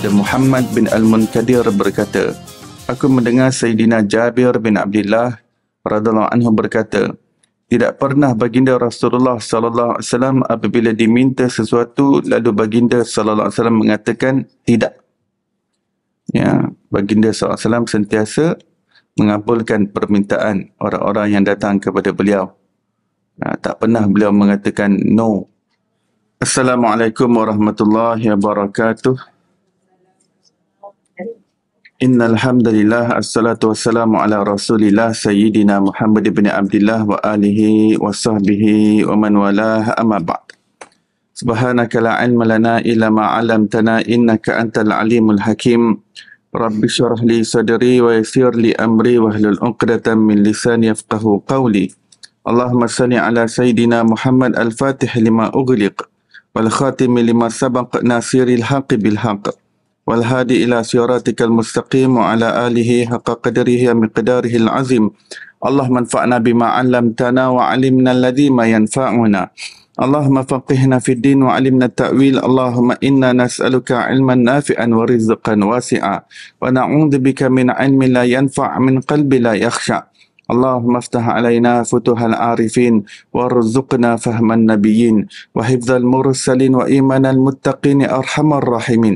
daripada Muhammad bin Al-Munkadir berkata, Aku mendengar Sayyidina Jabir bin Abdullah radhiyallahu anhu berkata, tidak pernah baginda Rasulullah sallallahu alaihi wasallam apabila diminta sesuatu lalu baginda sallallahu alaihi wasallam mengatakan tidak. Ya, baginda sallallahu alaihi wasallam sentiasa mengabulkan permintaan orang-orang yang datang kepada beliau. Ya, tak pernah beliau mengatakan no. Assalamualaikum warahmatullahi wabarakatuh. Innal hamdalillah assalatu wassalamu ala Rasulillah sayyidina Muhammad ibn Abdullah wa alihi wa sahbihi wa man walah amma ba'd. Subhanaka la ilma lana illa ma 'allamtana innaka antal alimul hakim. Rabbi shrah li sadri wa yassir li amri wa 'uqdatam min lisani yafqahu qawli. Allahumma salli ala sayyidina Muhammad al-Fatih lima ughliq wal khatim lima sabaq nasiril haqqi bil haqq. والهادي إلى صراطك المستقيم وعلى آله حق قدره ومقداره العظيم. اللهم انفعنا بما علمتنا وعلمنا الذي ما ينفعنا. اللهم فقهنا في الدين وعلمنا التأويل. اللهم إنا نسألك علما نافعا ورزقا واسعا. ونعوذ بك من علم لا ينفع من قلب لا يخشع. اللهم افتح علينا فتوح العارفين وارزقنا فهم النبيين. وحفظ المرسلين وإيمان المتقين أرحم الراحمين.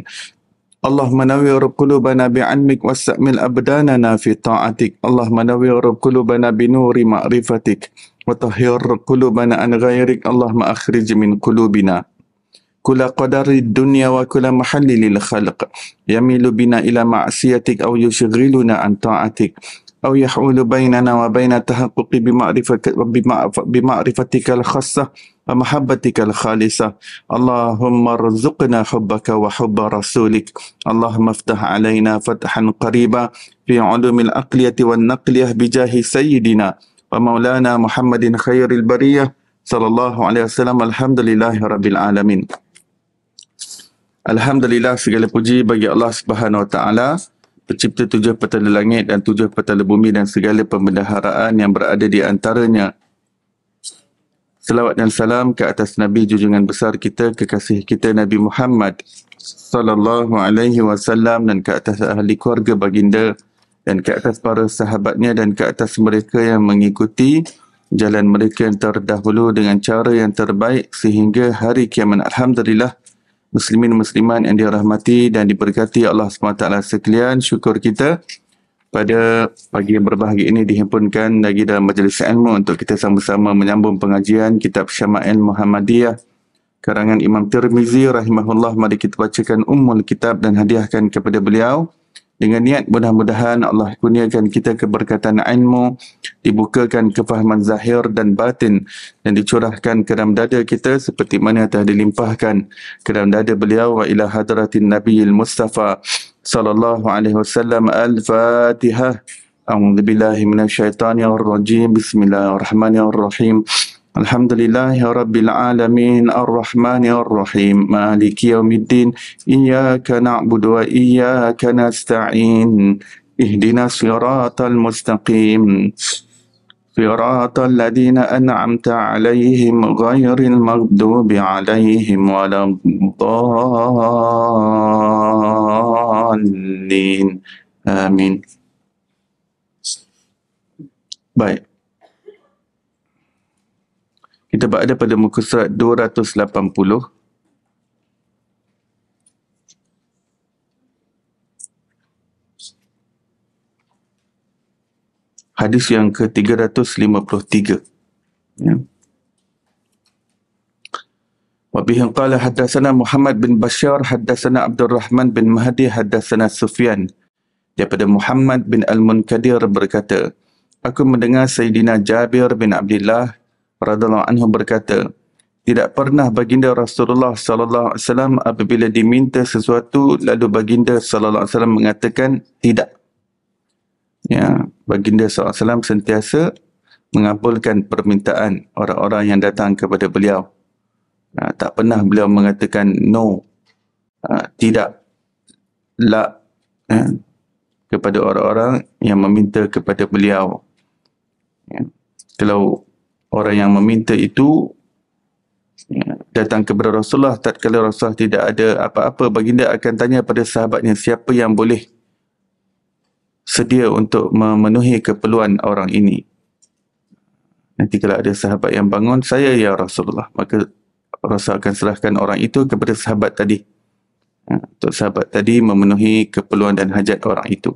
اللهم نوّر قلوبنا بعلمك واستعمل أبداننا في طاعتك اللهم نوّر قلوبنا بنور معرفتك وطهر قلوبنا عن غيرك اللهم أخرج من قلوبنا كل قدر الدنيا وكل محل للخلق يميل بنا إلى معصيتك أو يشغلنا عن طاعتك أو يحول بيننا وبين التحقق بمعرفتك الخاصة ومحبتك الخالصة اللهم ارزقنا حبك وحب رسولك اللهم افتح علينا فتحا قريبا في علوم الأقلية والنقلية بجاه سيدنا ومولانا محمد خير البرية صلى الله عليه وسلم الحمد لله رب العالمين Alhamdulillah segala puji bagi Allah Subhanahu Wa Taala pencipta tujuh petala langit dan tujuh petala bumi dan segala pembendaharaan yang berada di antaranya Selawat dan salam ke atas Nabi junjungan besar kita, kekasih kita Nabi Muhammad sallallahu alaihi wasallam dan ke atas ahli keluarga baginda dan ke atas para sahabatnya dan ke atas mereka yang mengikuti jalan mereka yang terdahulu dengan cara yang terbaik sehingga hari kiamat. Alhamdulillah muslimin musliman yang dirahmati dan diberkati Allah SWT sekalian syukur kita pada pagi yang berbahagia ini dihimpunkan lagi dalam majlis ilmu untuk kita sama-sama menyambung pengajian kitab Syama'il Muhammadiyah karangan Imam Tirmizi rahimahullah. Mari kita bacakan ummul kitab dan hadiahkan kepada beliau. Dengan niat mudah-mudahan Allah kurniakan kita keberkatan ilmu dibukakan kefahaman zahir dan batin dan dicurahkan ke dalam dada kita seperti mana telah dilimpahkan ke dalam dada beliau wa ila hadratin nabiyil mustafa sallallahu alaihi wasallam al-fatihah a'udzu billahi minasyaitonir rajim bismillahirrahmanirrahim. Alhamdulillahi rabbil alamin. Arrahmanir rahim maliki yaumiddin. Iyyaka na'budu wa iyyaka nasta'in. Ihdinas siratal mustaqim صراط الذين أنعمت عليهم غير المغضوب عليهم ولا الضالين آمين Baik. Kita berada pada muka surat 280. hadis yang ke-353 ya وبه قال حدثنا محمد بن بشار حدثنا عبد الرحمن بن مهدي حدثنا سفيان daripada Muhammad bin Al-Munkadir berkata Aku mendengar Sayyidina Jabir bin Abdullah radhiyallahu anhu berkata tidak pernah baginda Rasulullah sallallahu alaihi wasallam apabila diminta sesuatu lalu baginda sallallahu alaihi wasallam mengatakan tidak ya baginda SAW sentiasa mengabulkan permintaan orang-orang yang datang kepada beliau uh, tak pernah beliau mengatakan no uh, tidak la uh, kepada orang-orang yang meminta kepada beliau ya. kalau orang yang meminta itu ya, datang kepada Rasulullah tatkala Rasulullah tidak ada apa-apa baginda akan tanya pada sahabatnya siapa yang boleh sedia untuk memenuhi keperluan orang ini. Nanti kalau ada sahabat yang bangun saya ya Rasulullah. Maka Rasul akan serahkan orang itu kepada sahabat tadi. Ha, untuk sahabat tadi memenuhi keperluan dan hajat orang itu.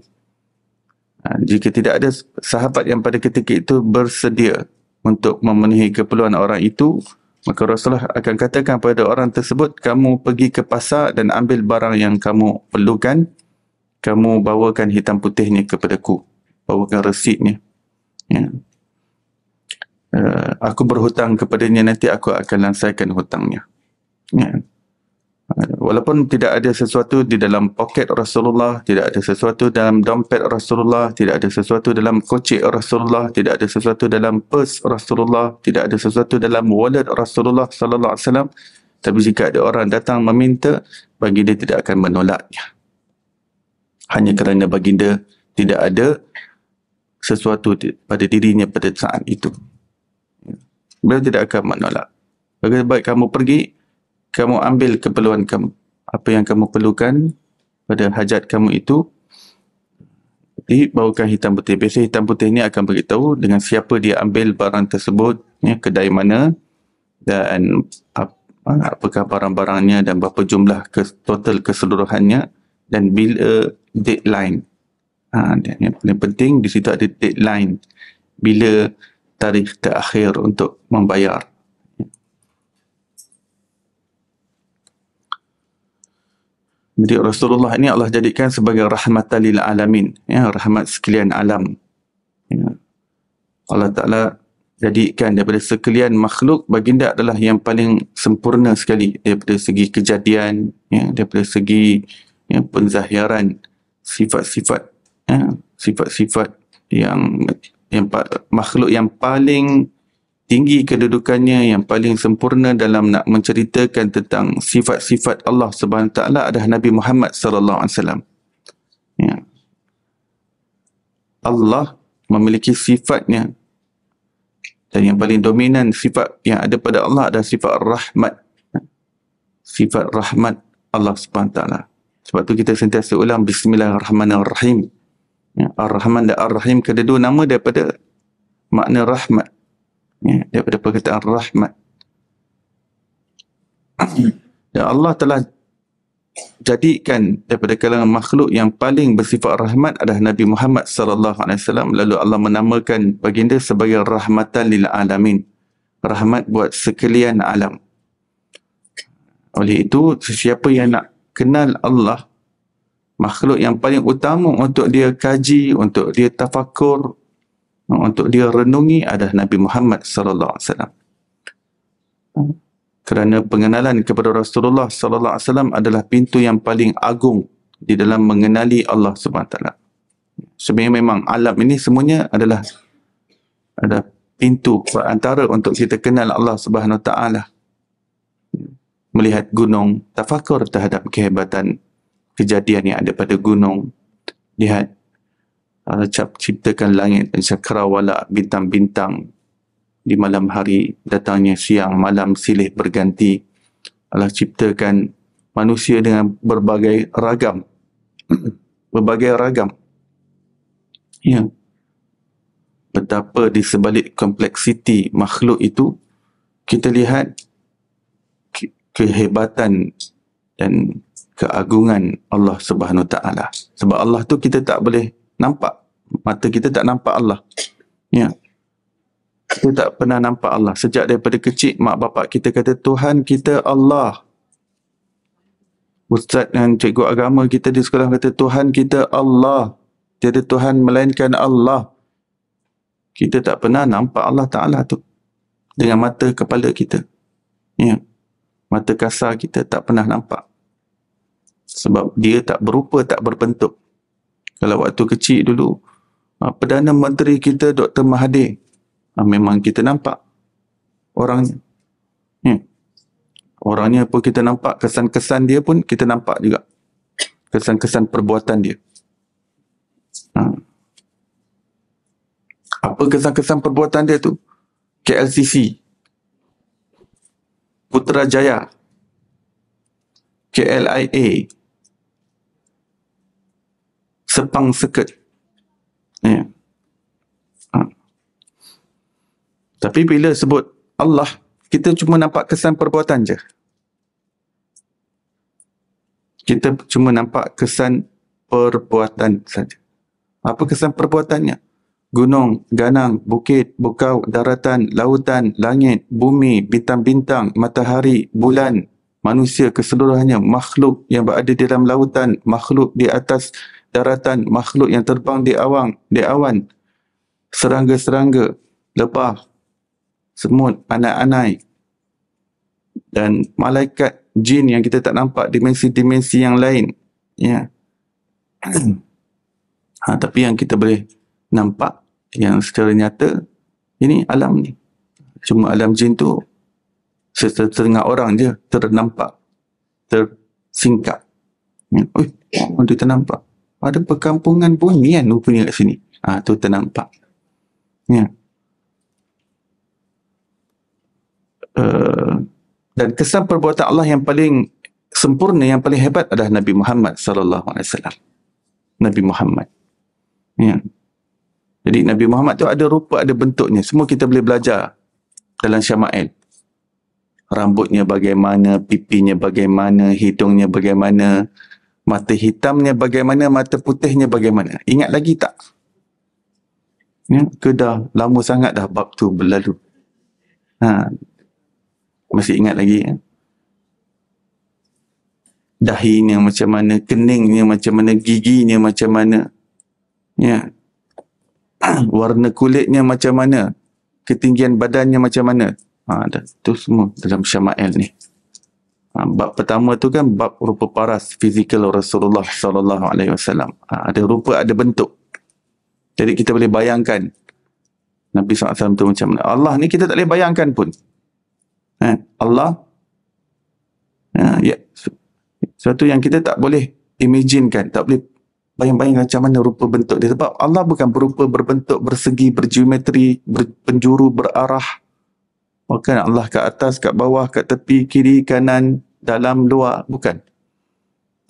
Ha, jika tidak ada sahabat yang pada ketika itu bersedia untuk memenuhi keperluan orang itu Maka Rasulullah akan katakan kepada orang tersebut, kamu pergi ke pasar dan ambil barang yang kamu perlukan, kamu bawakan hitam putihnya kepadaku. Bawakan resitnya. Ya. Uh, aku berhutang kepadanya, nanti aku akan lansaikan hutangnya. Ya. Walaupun tidak ada sesuatu di dalam poket Rasulullah, tidak ada sesuatu dalam dompet Rasulullah, tidak ada sesuatu dalam kocik Rasulullah, tidak ada sesuatu dalam pers Rasulullah, tidak ada sesuatu dalam wallet Rasulullah sallallahu alaihi wasallam, tapi jika ada orang datang meminta, baginda tidak akan menolaknya. Hanya kerana baginda tidak ada sesuatu pada dirinya pada saat itu. Beliau tidak akan menolak. Bagaimana baik kamu pergi, kamu ambil keperluan kamu. Apa yang kamu perlukan pada hajat kamu itu, dibawakan hitam putih. Biasa hitam putih ini akan beritahu dengan siapa dia ambil barang tersebut, ya, kedai mana, dan apakah barang-barangnya dan berapa jumlah ke, total keseluruhannya dan bila deadline. Ha, yang paling penting di situ ada deadline bila tarikh terakhir untuk membayar. Jadi Rasulullah ini Allah jadikan sebagai rahmatan lil alamin, ya, rahmat sekalian alam. Ya. Allah Taala jadikan daripada sekalian makhluk baginda adalah yang paling sempurna sekali daripada segi kejadian, ya, daripada segi ya, penzahiran sifat-sifat, ya, sifat-sifat yang yang makhluk yang paling tinggi kedudukannya yang paling sempurna dalam nak menceritakan tentang sifat-sifat Allah Subhanahu taala adalah Nabi Muhammad sallallahu alaihi wasallam. Ya. Allah memiliki sifatnya dan yang paling dominan sifat yang ada pada Allah adalah sifat rahmat. Sifat rahmat Allah Subhanahu taala. Sebab tu kita sentiasa ulang bismillahirrahmanirrahim. Ya, Ar-Rahman dan Ar-Rahim kedua-dua nama daripada makna rahmat. Ya, daripada perkataan rahmat. Dan Allah telah jadikan daripada kalangan makhluk yang paling bersifat rahmat adalah Nabi Muhammad sallallahu alaihi wasallam. Lalu Allah menamakan baginda sebagai rahmatan lil alamin. Rahmat buat sekalian alam. Oleh itu sesiapa yang nak kenal Allah makhluk yang paling utama untuk dia kaji untuk dia tafakur untuk dia renungi adalah Nabi Muhammad sallallahu alaihi wasallam. Kerana pengenalan kepada Rasulullah sallallahu alaihi wasallam adalah pintu yang paling agung di dalam mengenali Allah Subhanahu taala. Sebenarnya memang alam ini semuanya adalah ada pintu perantara untuk kita kenal Allah Subhanahu taala. Melihat gunung, tafakur terhadap kehebatan kejadian yang ada pada gunung. Lihat Allah ciptakan langit dan cakrawala bintang-bintang di malam hari datangnya siang malam silih berganti. Allah ciptakan manusia dengan berbagai ragam berbagai ragam. Ya. Betapa di sebalik kompleksiti makhluk itu kita lihat kehebatan dan keagungan Allah Subhanahu taala. Sebab Allah tu kita tak boleh nampak. Mata kita tak nampak Allah. Ya. Kita tak pernah nampak Allah. Sejak daripada kecil mak bapak kita kata Tuhan kita Allah. Ustaz dan cikgu agama kita di sekolah kata Tuhan kita Allah. Tiada Tuhan melainkan Allah. Kita tak pernah nampak Allah Ta'ala tu dengan mata kepala kita. Ya mata kasar kita tak pernah nampak sebab dia tak berupa tak berbentuk kalau waktu kecil dulu, ah, Perdana Menteri kita Dr. Mahathir, ah, memang kita nampak orangnya. Ya. Orangnya pun kita nampak, kesan-kesan dia pun kita nampak juga. Kesan-kesan perbuatan dia. Ha. Apa kesan-kesan perbuatan dia tu? KLCC. Putrajaya, KLIA, Sepang Seket. Ya. Ha. Tapi bila sebut Allah, kita cuma nampak kesan perbuatan je. Kita cuma nampak kesan perbuatan saja. Apa kesan perbuatannya? Gunung, ganang, bukit, bukau, daratan, lautan, langit, bumi, bintang-bintang, matahari, bulan, manusia keseluruhannya, makhluk yang berada di dalam lautan, makhluk di atas daratan, makhluk yang terbang di awan, di awan, serangga-serangga, lebah, semut, anak-anak dan malaikat jin yang kita tak nampak dimensi-dimensi yang lain. Ya. ha, tapi yang kita boleh nampak yang secara nyata ini alam ni. Cuma alam jin tu setengah orang je ternampak tersingkap. Ya. Ui, oh, dia ternampak. Ada perkampungan bunyi kan rupanya kat sini. Ha, tu ternampak. Ya. Uh, dan kesan perbuatan Allah yang paling sempurna yang paling hebat adalah Nabi Muhammad sallallahu alaihi wasallam. Nabi Muhammad. Ya jadi Nabi Muhammad tu ada rupa, ada bentuknya. Semua kita boleh belajar dalam Syama'il. Rambutnya bagaimana, pipinya bagaimana, hidungnya bagaimana, mata hitamnya bagaimana, mata putihnya bagaimana. Ingat lagi tak? Ya, ke dah lama sangat dah bab tu berlalu. Ha, masih ingat lagi ya? Dahinya macam mana, keningnya macam mana, giginya macam mana. Ya, warna kulitnya macam mana, ketinggian badannya macam mana. Ha, itu semua dalam Syama'il ni. Ha, bab pertama tu kan bab rupa paras fizikal Rasulullah sallallahu alaihi wasallam. Ha, ada rupa, ada bentuk. Jadi kita boleh bayangkan Nabi SAW tu macam mana. Allah ni kita tak boleh bayangkan pun. Ha, Allah ha, ya, sesuatu yang kita tak boleh imaginekan, tak boleh bayang-bayang macam mana rupa bentuk dia. Sebab Allah bukan berupa berbentuk bersegi bergeometri berpenjuru berarah. Bukan Allah kat atas kat bawah kat tepi kiri kanan dalam luar. Bukan.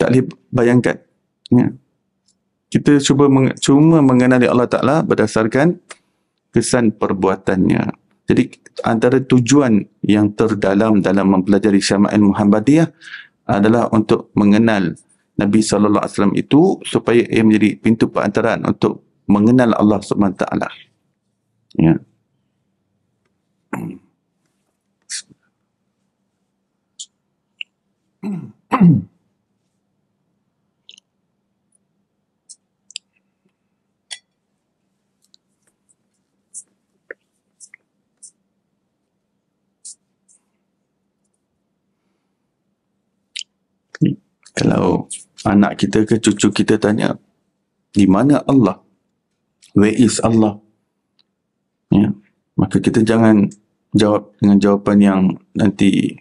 Tak boleh bayangkan. Ya. kita cuba meng, cuma mengenali Allah Ta'ala berdasarkan kesan perbuatannya. Jadi antara tujuan yang terdalam dalam mempelajari Syama'il Muhammadiyah adalah untuk mengenal Nabi sallallahu alaihi wasallam itu supaya ia menjadi pintu perantaraan untuk mengenal Allah Subhanahu taala. Ya. Kalau anak kita ke cucu kita tanya di mana Allah? Where is Allah? Ya. Maka kita jangan jawab dengan jawapan yang nanti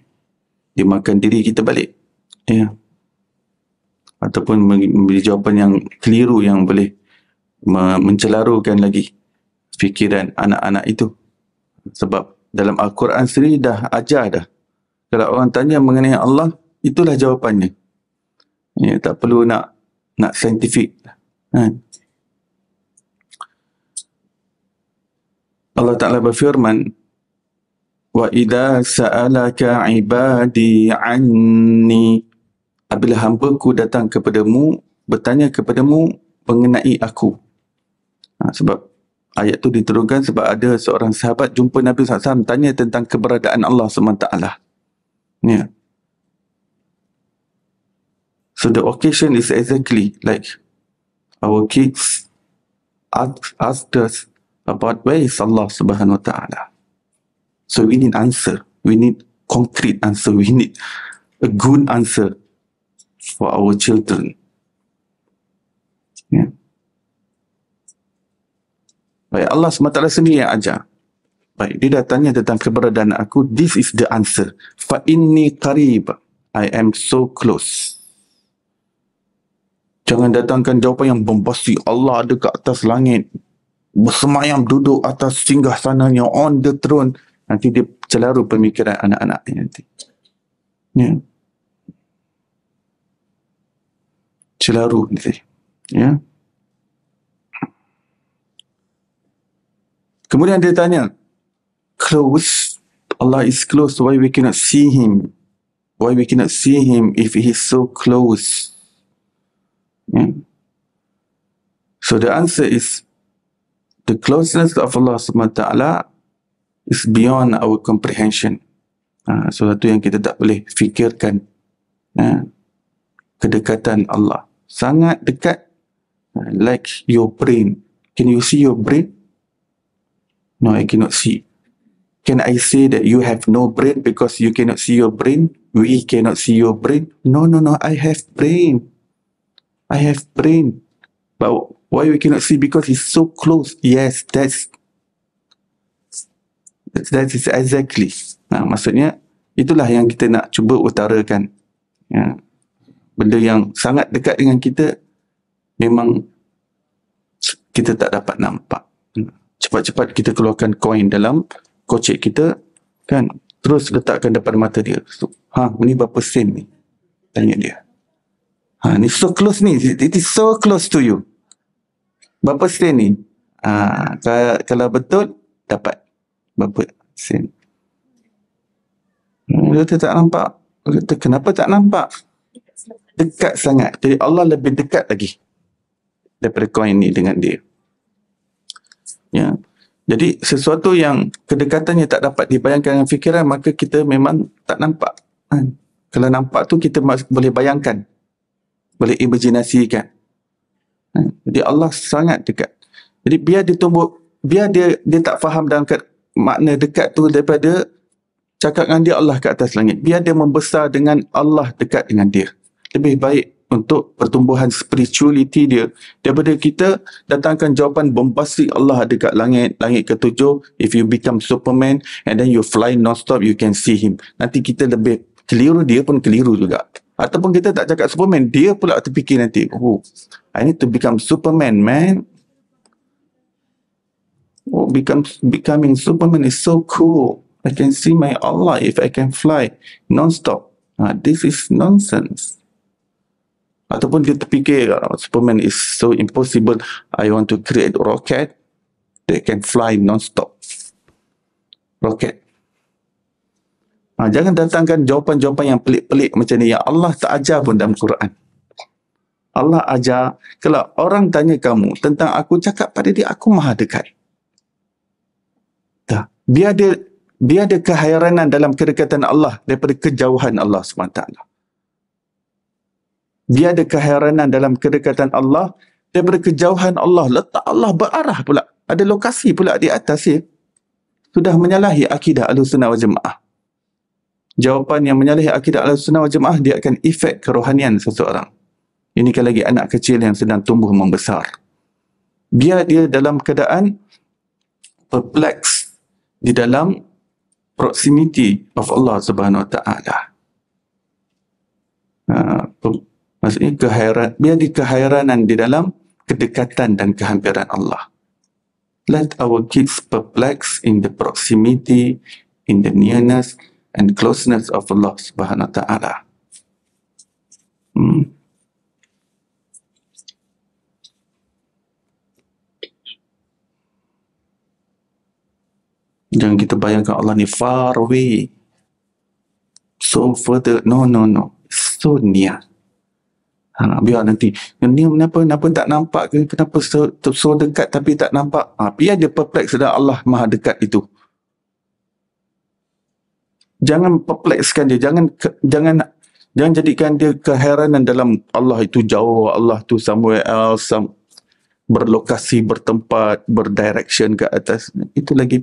dimakan diri kita balik. Ya. Ataupun memberi jawapan yang keliru yang boleh mencelarukan lagi fikiran anak-anak itu. Sebab dalam Al-Quran sendiri dah ajar dah. Kalau orang tanya mengenai Allah itulah jawapannya Ya, tak perlu nak nak saintifik. Kan? Allah Ta'ala berfirman, Wa idha sa'alaka ibadi anni Apabila hamba ku datang kepadamu, bertanya kepadamu mengenai aku. Ha, sebab ayat tu diturunkan sebab ada seorang sahabat jumpa Nabi SAW tanya tentang keberadaan Allah SWT. Ya. So the occasion is exactly like our kids ask, asked us about where is Allah subhanahu wa ta'ala. So we need answer. We need concrete answer. We need a good answer for our children. Yeah. Baik, Allah SWT sendiri yang ajar. Baik, dia dah tanya tentang keberadaan aku. This is the answer. Fa inni qarib. I am so close. Jangan datangkan jawapan yang bombastik. Allah ada ke atas langit. Bersemayam duduk atas singgah sananya on the throne. Nanti dia celaru pemikiran anak-anak nanti. Ya. Celaru tadi. Ya. Kemudian dia tanya, close, Allah is close, why we cannot see him? Why we cannot see him if he is so close? Yeah. So the answer is the closeness of Allah subhanahu ta'ala is beyond our comprehension. Ha, sesuatu yang kita tak boleh fikirkan. Ha, kedekatan Allah. Sangat dekat. Ha, like your brain. Can you see your brain? No, I cannot see. Can I say that you have no brain because you cannot see your brain? We cannot see your brain? No, no, no. I have brain. I have brain. But why we cannot see? Because it's so close. Yes, that's that is exactly. Nah, maksudnya itulah yang kita nak cuba utarakan. Ya. Benda yang sangat dekat dengan kita memang kita tak dapat nampak cepat-cepat kita keluarkan koin dalam kocek kita kan terus letakkan depan mata dia so, ha ni berapa sen ni tanya dia ha ni so close ni. It is so close to you. Berapa sen ni? Ha kalau, betul dapat. Berapa sen? Hmm, dia tak nampak. Kata kenapa tak nampak? Dekat sangat. Jadi Allah lebih dekat lagi daripada koin ni dengan dia. Ya. Jadi sesuatu yang kedekatannya tak dapat dibayangkan dengan fikiran maka kita memang tak nampak. Ha. Kalau nampak tu kita boleh bayangkan. Boleh imajinasikan. Ha. Jadi Allah sangat dekat. Jadi biar dia tumbuh, biar dia dia tak faham dalam makna dekat tu daripada cakap dengan dia Allah ke atas langit. Biar dia membesar dengan Allah dekat dengan dia. Lebih baik untuk pertumbuhan spirituality dia daripada kita datangkan jawapan bombastik Allah dekat langit langit ketujuh if you become superman and then you fly non-stop you can see him nanti kita lebih keliru dia pun keliru juga ataupun kita tak cakap superman dia pula terfikir nanti oh I need to become superman man. Oh become becoming superman is so cool. I can see my Allah if I can fly non-stop. Uh, this is nonsense. Ataupun dia terfikir uh, Superman is so impossible. I want to create a rocket that can fly non-stop. Rocket ha, jangan datangkan jawapan-jawapan yang pelik-pelik macam ni. Yang Allah tak ajar pun dalam Quran. Allah ajar kalau orang tanya kamu tentang aku cakap pada dia aku maha dekat. Tak. Biar dia biar ada kehairanan dalam kedekatan Allah daripada kejauhan Allah SWT. Dia ada keheranan dalam kedekatan Allah daripada kejauhan Allah. Letak Allah berarah pula. Ada lokasi pula di atas ya. Sudah menyalahi akidah al-sunnah wal jemaah jawapan yang menyalahi akidah al-sunnah wal jemaah dia akan efek kerohanian seseorang. Ini kan lagi anak kecil yang sedang tumbuh membesar. Biar dia dalam keadaan perplex di dalam proximity of Allah Subhanahu wa taala. Uh, Maksudnya kehairan, biar di kehairanan di dalam kedekatan dan kehampiran Allah. Let our kids perplex in the proximity, in the nearness and closeness of Allah subhanahu wa ta'ala. Hmm. Jangan kita bayangkan Allah ni far away. So further. No, no, no. So near. Ha, biar nanti ni kenapa kenapa tak nampak ke kenapa so, so dekat tapi tak nampak ha, biar dia perplex dan Allah maha dekat itu jangan perplexkan dia. Jangan jangan jangan jadikan dia keheranan dalam Allah itu jauh. Allah tu somewhere else some, berlokasi bertempat berdirection ke atas. Itu lagi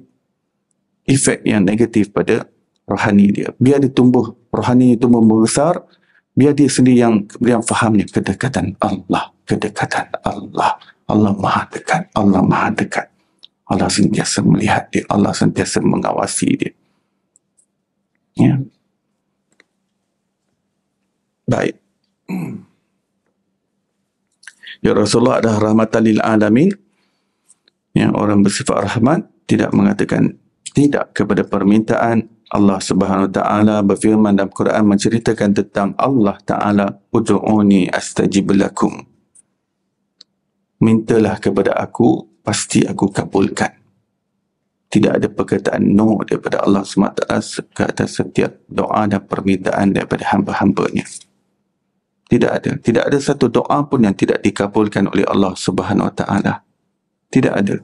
efek yang negatif pada rohani dia. Biar dia tumbuh rohani itu membesar biar dia sendiri yang yang fahamnya kedekatan Allah kedekatan Allah. Allah maha dekat Allah maha dekat. Allah sentiasa melihat dia Allah sentiasa mengawasi dia ya baik ya Rasulullah adalah rahmatan lil alamin yang orang bersifat rahmat tidak mengatakan Tidak kepada permintaan Allah Subhanahu Taala berfirman dalam Quran menceritakan tentang Allah Taala ud'uni astajib lakum. Mintalah kepada aku pasti aku kabulkan. Tidak ada perkataan no daripada Allah SWT ke atas setiap doa dan permintaan daripada hamba-hambanya. Tidak ada. Tidak ada satu doa pun yang tidak dikabulkan oleh Allah Subhanahu Taala. Tidak ada.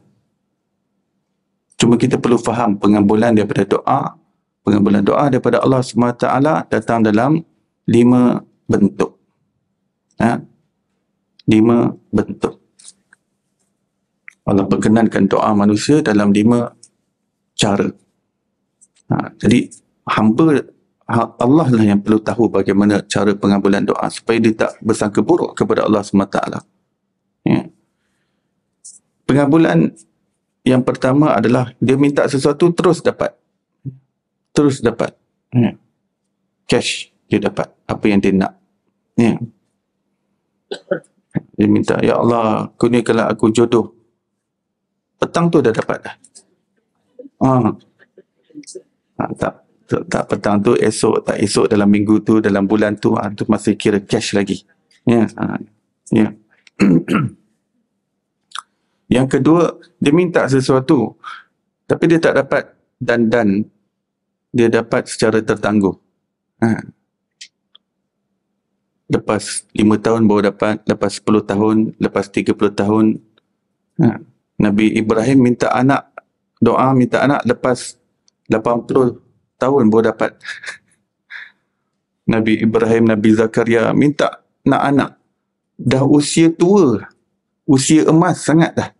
Cuma kita perlu faham pengambulan daripada doa, pengambulan doa daripada Allah SWT datang dalam lima bentuk. Ha? Lima bentuk. Allah perkenankan doa manusia dalam lima cara. Ha, jadi hamba ha, Allah lah yang perlu tahu bagaimana cara pengambulan doa supaya dia tak bersangka buruk kepada Allah SWT. Ya. Pengambulan yang pertama adalah dia minta sesuatu terus dapat. Terus dapat. Hmm. Cash dia dapat apa yang dia nak. Ya. Dia minta, Ya Allah, kurniakanlah aku jodoh. Petang tu dah dapat dah. Ah. Ha, tak, tak, tak petang tu, esok, tak esok dalam minggu tu, dalam bulan tu, ha, tu masih kira cash lagi. Ya. Ha. Ya. Yang kedua, dia minta sesuatu tapi dia tak dapat dan dan dia dapat secara tertangguh. Ha. Lepas lima tahun baru dapat, lepas sepuluh tahun, lepas tiga puluh tahun. Ha. Nabi Ibrahim minta anak, doa minta anak lepas lapan puluh tahun baru dapat. Nabi Ibrahim, Nabi Zakaria minta nak anak. Dah usia tua, usia emas sangat dah.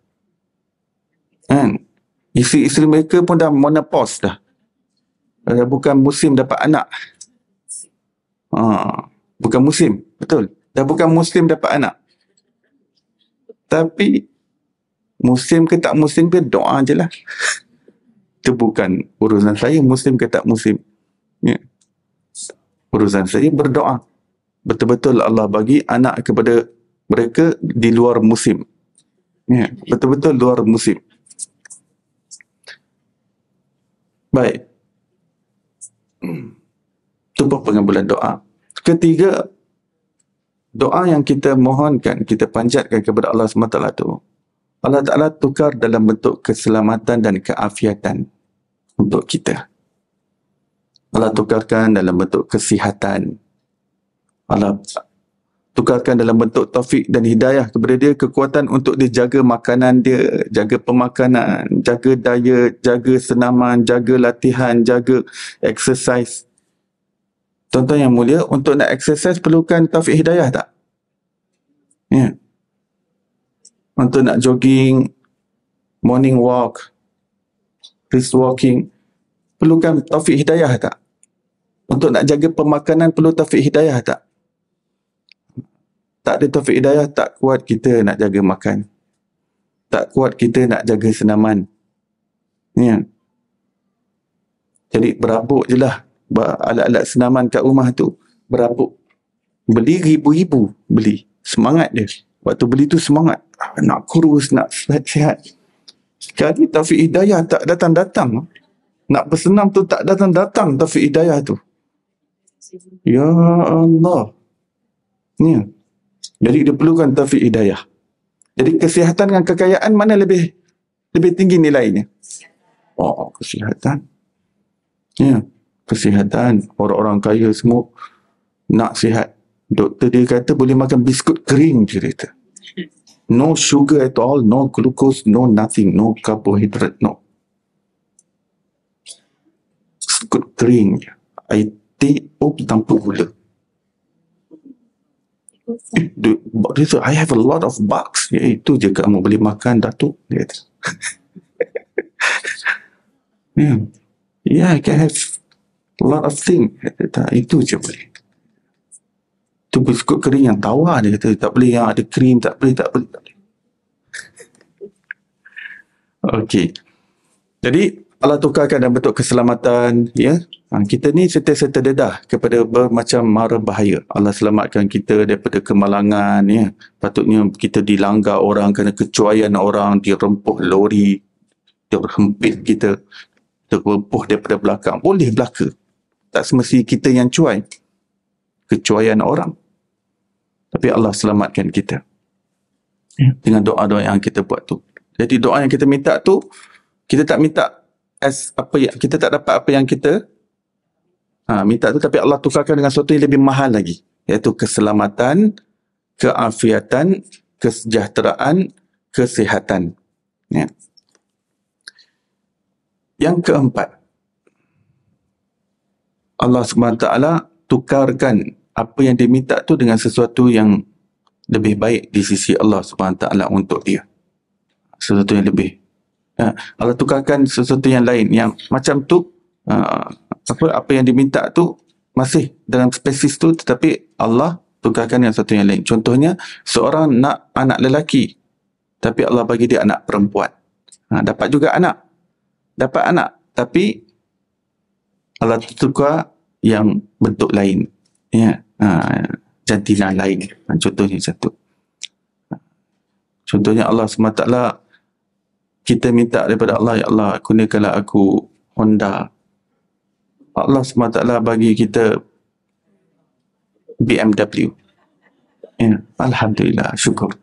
Kan? Isteri-isteri mereka pun dah menopause dah. Dah bukan musim dapat anak. Ha, bukan musim, betul. Dah bukan musim dapat anak. Tapi musim ke tak musim ke doa je lah. Itu bukan urusan saya musim ke tak musim. Ya. Urusan saya berdoa. Betul-betul Allah bagi anak kepada mereka di luar musim. Ya. Betul-betul luar musim. Baik. Itu pun pengambilan doa. Ketiga, doa yang kita mohonkan, kita panjatkan kepada Allah SWT itu, Allah Ta'ala tukar dalam bentuk keselamatan dan keafiatan untuk kita. Allah tukarkan dalam bentuk kesihatan. Allah tukarkan dalam bentuk taufik dan hidayah kepada dia kekuatan untuk dia jaga makanan dia, jaga pemakanan, jaga daya, jaga senaman, jaga latihan, jaga exercise. Tuan-tuan yang mulia, untuk nak exercise perlukan taufik hidayah tak? Ya. Yeah. Untuk nak jogging, morning walk, brisk walking, perlukan taufik hidayah tak? Untuk nak jaga pemakanan perlu taufik hidayah tak? tak ada taufik hidayah, tak kuat kita nak jaga makan. Tak kuat kita nak jaga senaman. Ya. Jadi berabuk je lah alat-alat senaman kat rumah tu. Berabuk. Beli ribu-ribu. Beli. Semangat dia. Waktu beli tu semangat. Nak kurus, nak sihat. Sekali taufik hidayah tak datang-datang. Nak bersenam tu tak datang-datang taufik hidayah tu. Ya Allah. Ni. Ya. Jadi dia perlukan taufik hidayah. Jadi kesihatan dengan kekayaan mana lebih lebih tinggi nilainya? Oh, kesihatan. Ya, kesihatan. Orang-orang kaya semua nak sihat. Doktor dia kata boleh makan biskut kering cerita. No sugar at all, no glucose, no nothing, no carbohydrate, no. Biskut kering. Air teh, oh, tanpa gula. Dia I have a lot of bucks. Ya, itu je kamu boleh makan, Datuk. Dia kata. yeah. yeah, I can have a lot of things. Itu je boleh. Itu biskut kering yang tawar dia kata. Tak boleh yang ada krim, tak boleh, tak boleh. Tak boleh. okay. Jadi, Allah tukarkan dalam bentuk keselamatan ya ha, kita ni setiap-setiap dedah kepada bermacam mara bahaya Allah selamatkan kita daripada kemalangan ya patutnya kita dilanggar orang kerana kecuaian orang dirempuh lori terhempit kita terpepuh daripada belakang. Boleh belaka. Tak semesti kita yang cuai. Kecuaian orang. Tapi Allah selamatkan kita. Ya. Dengan doa-doa yang kita buat tu. Jadi doa yang kita minta tu, kita tak minta as apa yang, kita tak dapat apa yang kita ha, minta tu tapi Allah tukarkan dengan sesuatu yang lebih mahal lagi. Iaitu keselamatan, keafiatan, kesejahteraan, kesihatan. Ya. Yang keempat, Allah SWT tukarkan apa yang diminta tu dengan sesuatu yang lebih baik di sisi Allah SWT untuk dia. Sesuatu yang lebih. Ya, Allah tukarkan sesuatu yang lain yang macam tu uh, apa apa yang diminta tu masih dalam spesies tu tetapi Allah tukarkan yang satu yang lain. Contohnya seorang nak anak lelaki tapi Allah bagi dia anak perempuan. Ha, dapat juga anak dapat anak tapi Allah tukar yang bentuk lain ya ha, jantina lain. Ha, contohnya satu. Contohnya Allah SWT kita minta daripada Allah ya Allah gunakanlah aku Honda. Allah SWT bagi kita BMW ya, Alhamdulillah syukur.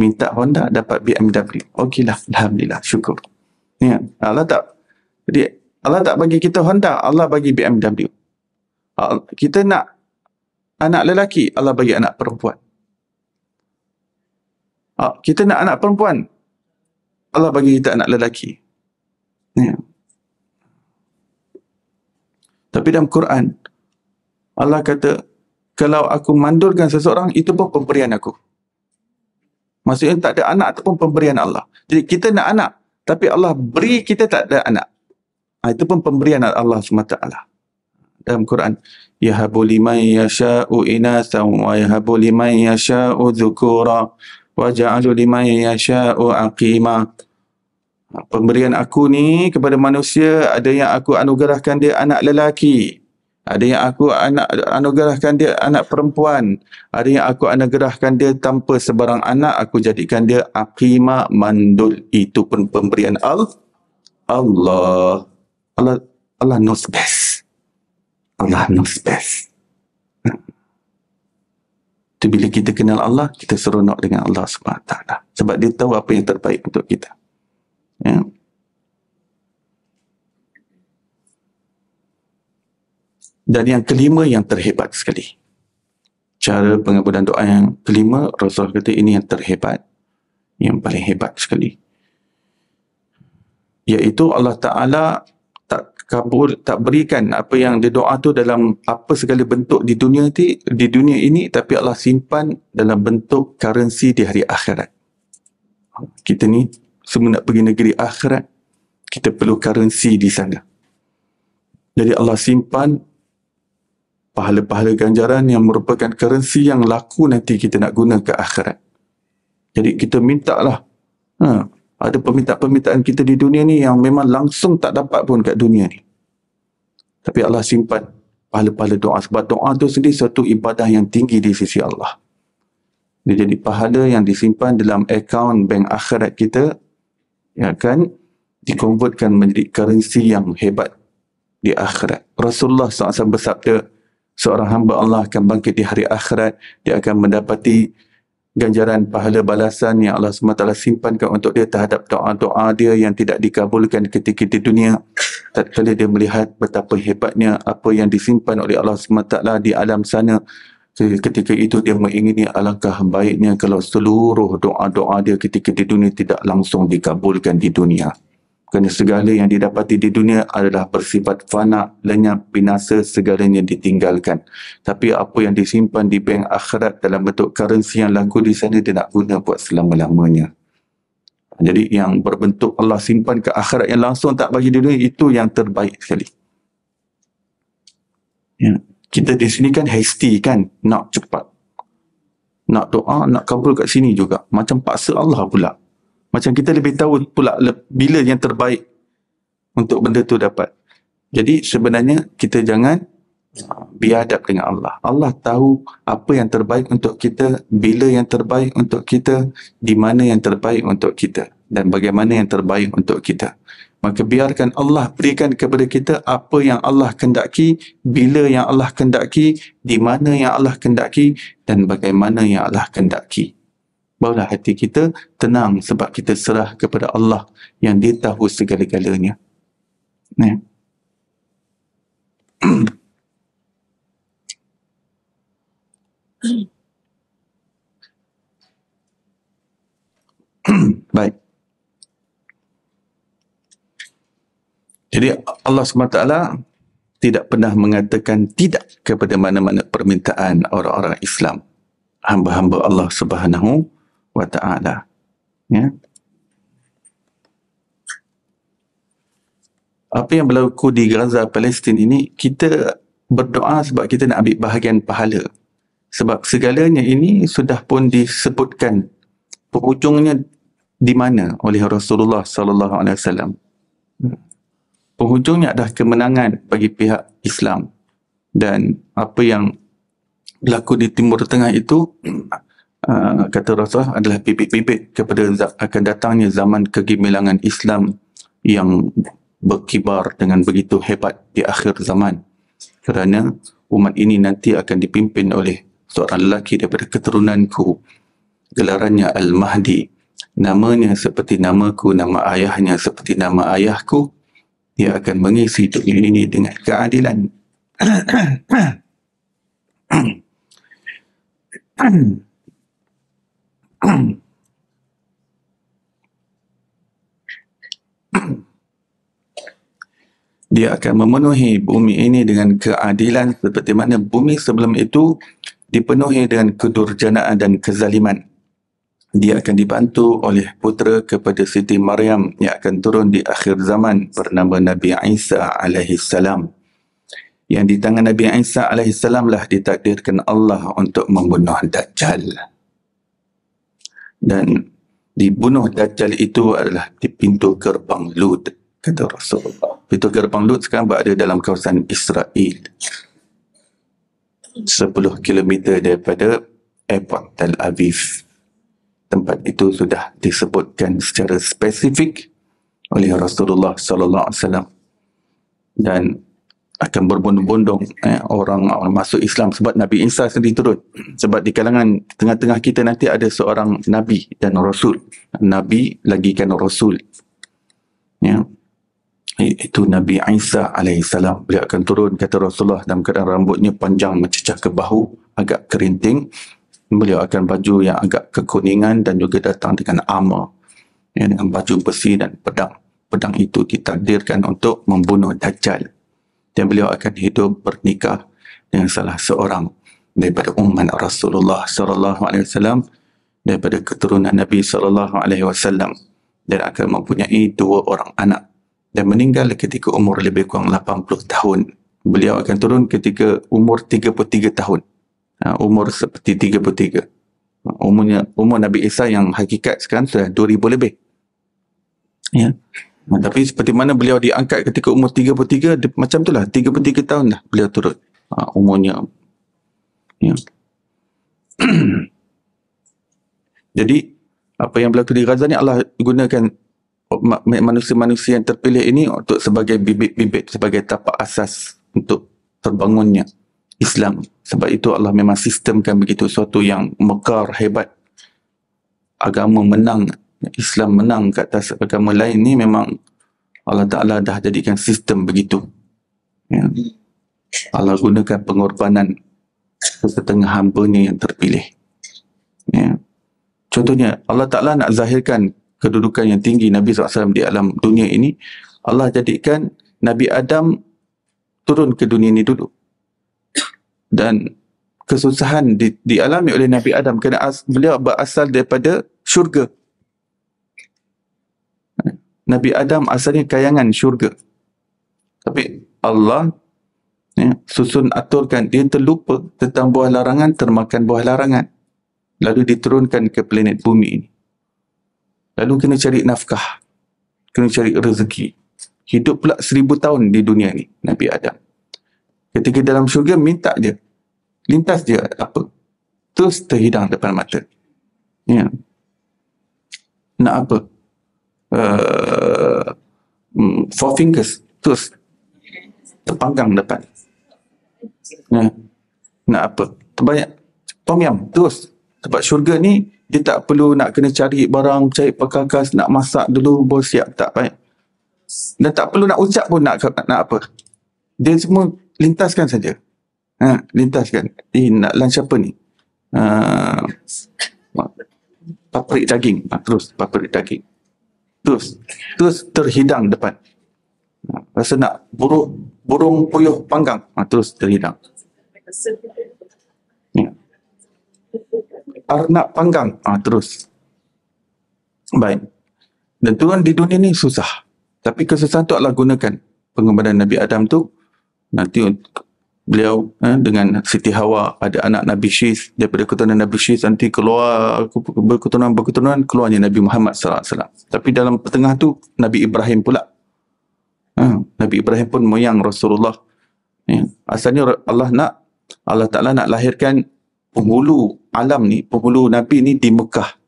Minta Honda dapat BMW okeylah Alhamdulillah syukur. Ya, Allah tak jadi Allah tak bagi kita Honda, Allah bagi BMW. Kita nak anak lelaki, Allah bagi anak perempuan. Kita nak anak perempuan, Allah bagi kita anak lelaki. Ya. Tapi dalam Quran, Allah kata, kalau aku mandurkan seseorang, itu pun pemberian aku. Maksudnya tak ada anak, itu pun pemberian Allah. Jadi kita nak anak, tapi Allah beri kita tak ada anak. Ha, itu pun pemberian Allah SWT. Dalam Quran. Inathan wa yahabu liman yasha'u dhukura wa ja'alu liman yasha'u aqima. Ha, pemberian aku ni kepada manusia ada yang aku anugerahkan dia anak lelaki. Ada yang aku anak anugerahkan dia anak perempuan. Ada yang aku anugerahkan dia tanpa sebarang anak. Aku jadikan dia aqima mandul. Itu pun pemberian Allah. Allah. Allah Allah knows best. Allah knows best. Itu bila kita kenal Allah, kita seronok dengan Allah SWT. Sebab dia tahu apa yang terbaik untuk kita. Ya. Dan yang kelima yang terhebat sekali. Cara pengabulan doa yang kelima, Rasul kata ini yang terhebat. Yang paling hebat sekali. Iaitu Allah Ta'ala kabul tak berikan apa yang dia doa tu dalam apa segala bentuk di dunia ti di dunia ini tapi Allah simpan dalam bentuk currency di hari akhirat. Kita ni semua nak pergi negeri akhirat kita perlu currency di sana. Jadi Allah simpan pahala-pahala ganjaran yang merupakan currency yang laku nanti kita nak guna ke akhirat. Jadi kita minta lah. Ha, ada permintaan-permintaan kita di dunia ni yang memang langsung tak dapat pun kat dunia ni. Tapi Allah simpan pahala-pahala doa. Sebab doa tu sendiri satu ibadah yang tinggi di sisi Allah. Dia jadi pahala yang disimpan dalam akaun bank akhirat kita yang akan dikonvertkan menjadi currency yang hebat di akhirat. Rasulullah SAW bersabda, seorang hamba Allah akan bangkit di hari akhirat, dia akan mendapati ganjaran pahala balasan yang Allah SWT simpankan untuk dia terhadap doa-doa dia yang tidak dikabulkan ketika di dunia. Tak kala dia melihat betapa hebatnya apa yang disimpan oleh Allah SWT di alam sana ketika itu dia mengingini alangkah baiknya kalau seluruh doa-doa dia ketika di dunia tidak langsung dikabulkan di dunia kerana segala yang didapati di dunia adalah bersifat fana, lenyap, binasa, segalanya ditinggalkan. Tapi apa yang disimpan di bank akhirat dalam bentuk currency yang laku di sana, dia nak guna buat selama-lamanya. Jadi yang berbentuk Allah simpan ke akhirat yang langsung tak bagi dunia, itu yang terbaik sekali. Ya. Kita di sini kan hasty kan, nak cepat. Nak doa, nak kabul kat sini juga. Macam paksa Allah pula. Macam kita lebih tahu pula bila yang terbaik untuk benda tu dapat. Jadi sebenarnya kita jangan uh, biadab dengan Allah. Allah tahu apa yang terbaik untuk kita, bila yang terbaik untuk kita, di mana yang terbaik untuk kita. dan bagaimana yang terbaik untuk kita. Maka biarkan Allah berikan kepada kita apa yang Allah kendaki, bila yang Allah kendaki, di mana yang Allah kendaki dan bagaimana yang Allah kendaki. Barulah hati kita tenang sebab kita serah kepada Allah yang dia tahu segala-galanya. Nah. Baik. Jadi Allah SWT tidak pernah mengatakan tidak kepada mana-mana permintaan orang-orang Islam. Hamba-hamba Allah Subhanahu wa taala. Ya. Apa yang berlaku di Gaza Palestin ini kita berdoa sebab kita nak ambil bahagian pahala. Sebab segalanya ini sudah pun disebutkan penghujungnya di mana oleh Rasulullah sallallahu alaihi wasallam. Penghujungnya adalah kemenangan bagi pihak Islam dan apa yang berlaku di Timur Tengah itu uh, kata Rasulullah adalah bibit-bibit kepada akan datangnya zaman kegemilangan Islam yang berkibar dengan begitu hebat di akhir zaman kerana umat ini nanti akan dipimpin oleh seorang lelaki daripada keturunanku gelarannya Al-Mahdi namanya seperti namaku, nama ayahnya seperti nama ayahku, dia akan mengisi dunia ini dengan keadilan. dia akan memenuhi bumi ini dengan keadilan seperti mana bumi sebelum itu dipenuhi dengan kedurjanaan dan kezaliman dia akan dibantu oleh putera kepada Siti Maryam yang akan turun di akhir zaman bernama Nabi Isa salam. Yang di tangan Nabi Isa salam lah ditakdirkan Allah untuk membunuh Dajjal. Dan dibunuh Dajjal itu adalah di pintu gerbang Lut kata Rasulullah. Pintu gerbang Lut sekarang berada dalam kawasan Israel. 10 km daripada airport Tel Aviv tempat itu sudah disebutkan secara spesifik oleh Rasulullah sallallahu alaihi wasallam dan akan berbondong-bondong eh, orang, orang masuk Islam. Sebab Nabi Isa sendiri turun. Sebab di kalangan tengah-tengah kita nanti ada seorang Nabi dan Rasul. Nabi lagi kan Rasul. Ya. Itu Nabi Isa alaihi salam. Beliau akan turun kata Rasulullah dalam keadaan rambutnya panjang mencecah ke bahu agak kerinting. Beliau akan baju yang agak kekuningan dan juga datang dengan armor ya, dengan baju besi dan pedang. Pedang itu ditakdirkan untuk membunuh Dajjal dan beliau akan hidup bernikah dengan salah seorang daripada umat Rasulullah sallallahu alaihi wasallam daripada keturunan Nabi sallallahu alaihi wasallam dan akan mempunyai dua orang anak dan meninggal ketika umur lebih kurang 80 tahun beliau akan turun ketika umur 33 tahun uh, umur seperti 33. Umurnya umur Nabi Isa yang hakikat sekarang sudah 2000 lebih. Ya. Uh, tapi seperti mana beliau diangkat ketika umur 33 dia, macam itulah 33 tahun dah beliau turun uh, umurnya. Ya. Jadi apa yang berlaku di Gaza ni Allah gunakan manusia-manusia yang terpilih ini untuk sebagai bibit-bibit sebagai tapak asas untuk terbangunnya Islam. Sebab itu Allah memang sistemkan begitu suatu yang mekar, hebat. Agama menang, Islam menang ke atas agama lain ni memang Allah Ta'ala dah jadikan sistem begitu. Ya. Allah gunakan pengorbanan setengah hambanya yang terpilih. Ya. Contohnya, Allah Ta'ala nak zahirkan kedudukan yang tinggi Nabi SAW di alam dunia ini, Allah jadikan Nabi Adam turun ke dunia ini dulu dan kesusahan di, dialami oleh Nabi Adam kerana as, beliau berasal daripada syurga. Nabi Adam asalnya kayangan syurga. Tapi Allah ya, susun aturkan dia terlupa tentang buah larangan termakan buah larangan. Lalu diturunkan ke planet bumi ini. Lalu kena cari nafkah. Kena cari rezeki. Hidup pula seribu tahun di dunia ni Nabi Adam. Ketika dalam syurga, minta dia. Lintas dia apa? Terus terhidang depan mata. Ya. Nak apa? uh, four fingers terus terpanggang depan. Ya. nak apa? Terbanyak. Tom yam terus sebab syurga ni dia tak perlu nak kena cari barang cari perkakas nak masak dulu baru siap tak payah dan tak perlu nak ucap pun nak, nak apa. Dia semua lintaskan saja. Ha, lintaskan. Eh nak lunch apa ni? Uh, paprik daging. Ha, terus paprik daging. Terus terus terhidang depan. ha, rasa nak burung burung puyuh panggang. Ha, terus terhidang ya. arnab panggang. Ha, terus. Baik. Dan turun di dunia ni susah. Tapi kesusahan tu Allah gunakan. Pengorbanan Nabi Adam tu nanti beliau eh, dengan Siti Hawa ada anak Nabi Syis daripada keturunan Nabi Syis nanti keluar berketurunan-berketurunan keluarnya Nabi Muhammad SAW tapi dalam pertengah tu Nabi Ibrahim pula eh, Nabi Ibrahim pun moyang Rasulullah. Eh, asalnya Allah nak Allah Ta'ala nak lahirkan penghulu alam ni penghulu Nabi ni di Mekah.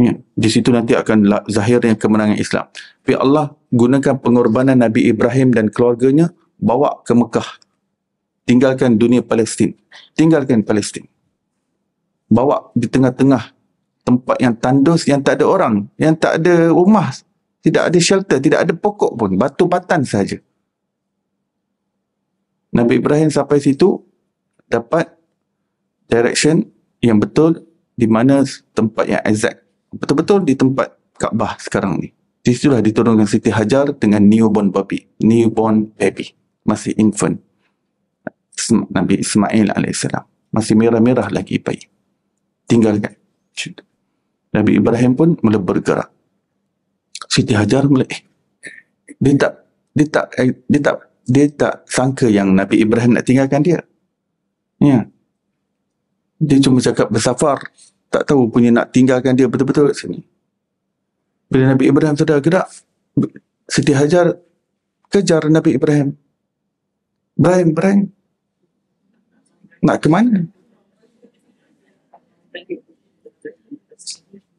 Ya, di situ nanti akan zahirnya kemenangan Islam. Tapi Allah gunakan pengorbanan Nabi Ibrahim dan keluarganya bawa ke Mekah. Tinggalkan dunia Palestin. Tinggalkan Palestin. Bawa di tengah-tengah tempat yang tandus yang tak ada orang yang tak ada rumah tidak ada shelter tidak ada pokok pun. Batu batan saja. Nabi Ibrahim sampai situ dapat direction yang betul di mana tempat yang exact. Betul-betul di tempat Kaabah sekarang ni. Di situlah diturunkan Siti Hajar dengan newborn baby newborn baby. Masih infant. Nabi Ismail AS masih merah-merah lagi bayi. Tinggalkan. Nabi Ibrahim pun mula bergerak Siti Hajar mula eh dia tak dia tak eh, dia tak dia tak sangka yang Nabi Ibrahim nak tinggalkan dia. Ya. Dia cuma cakap bersafar, tak tahu punya nak tinggalkan dia betul-betul kat sini. Bila Nabi Ibrahim sudah gerak, Siti Hajar kejar Nabi Ibrahim. Ibrahim, Ibrahim. Nak ke mana?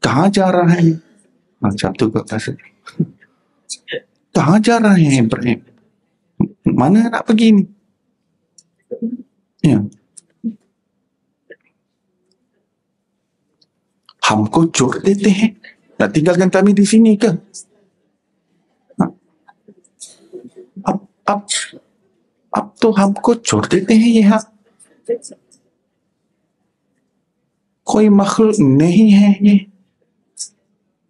Kehajar Rahim. macam tu kot rasa कहाँ जा रहे हैं Ibrahim mana nak pergi ni ya हमको छोड़ देते हैं nak tinggalkan kami di sini ke अब अब अब तो हमको छोड़ देते हैं यहाँ कोई makhluk नहीं है ये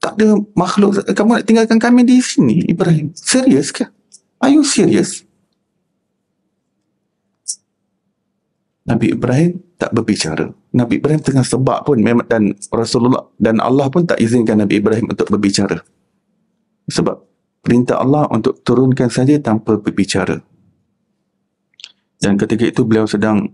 tak ada makhluk kamu nak tinggalkan kami di sini Ibrahim. Serius ke? Are you serious? Nabi Ibrahim tak berbicara. Nabi Ibrahim tengah sebab pun memang dan Rasulullah dan Allah pun tak izinkan Nabi Ibrahim untuk berbicara. Sebab perintah Allah untuk turunkan saja tanpa berbicara. Dan ketika itu beliau sedang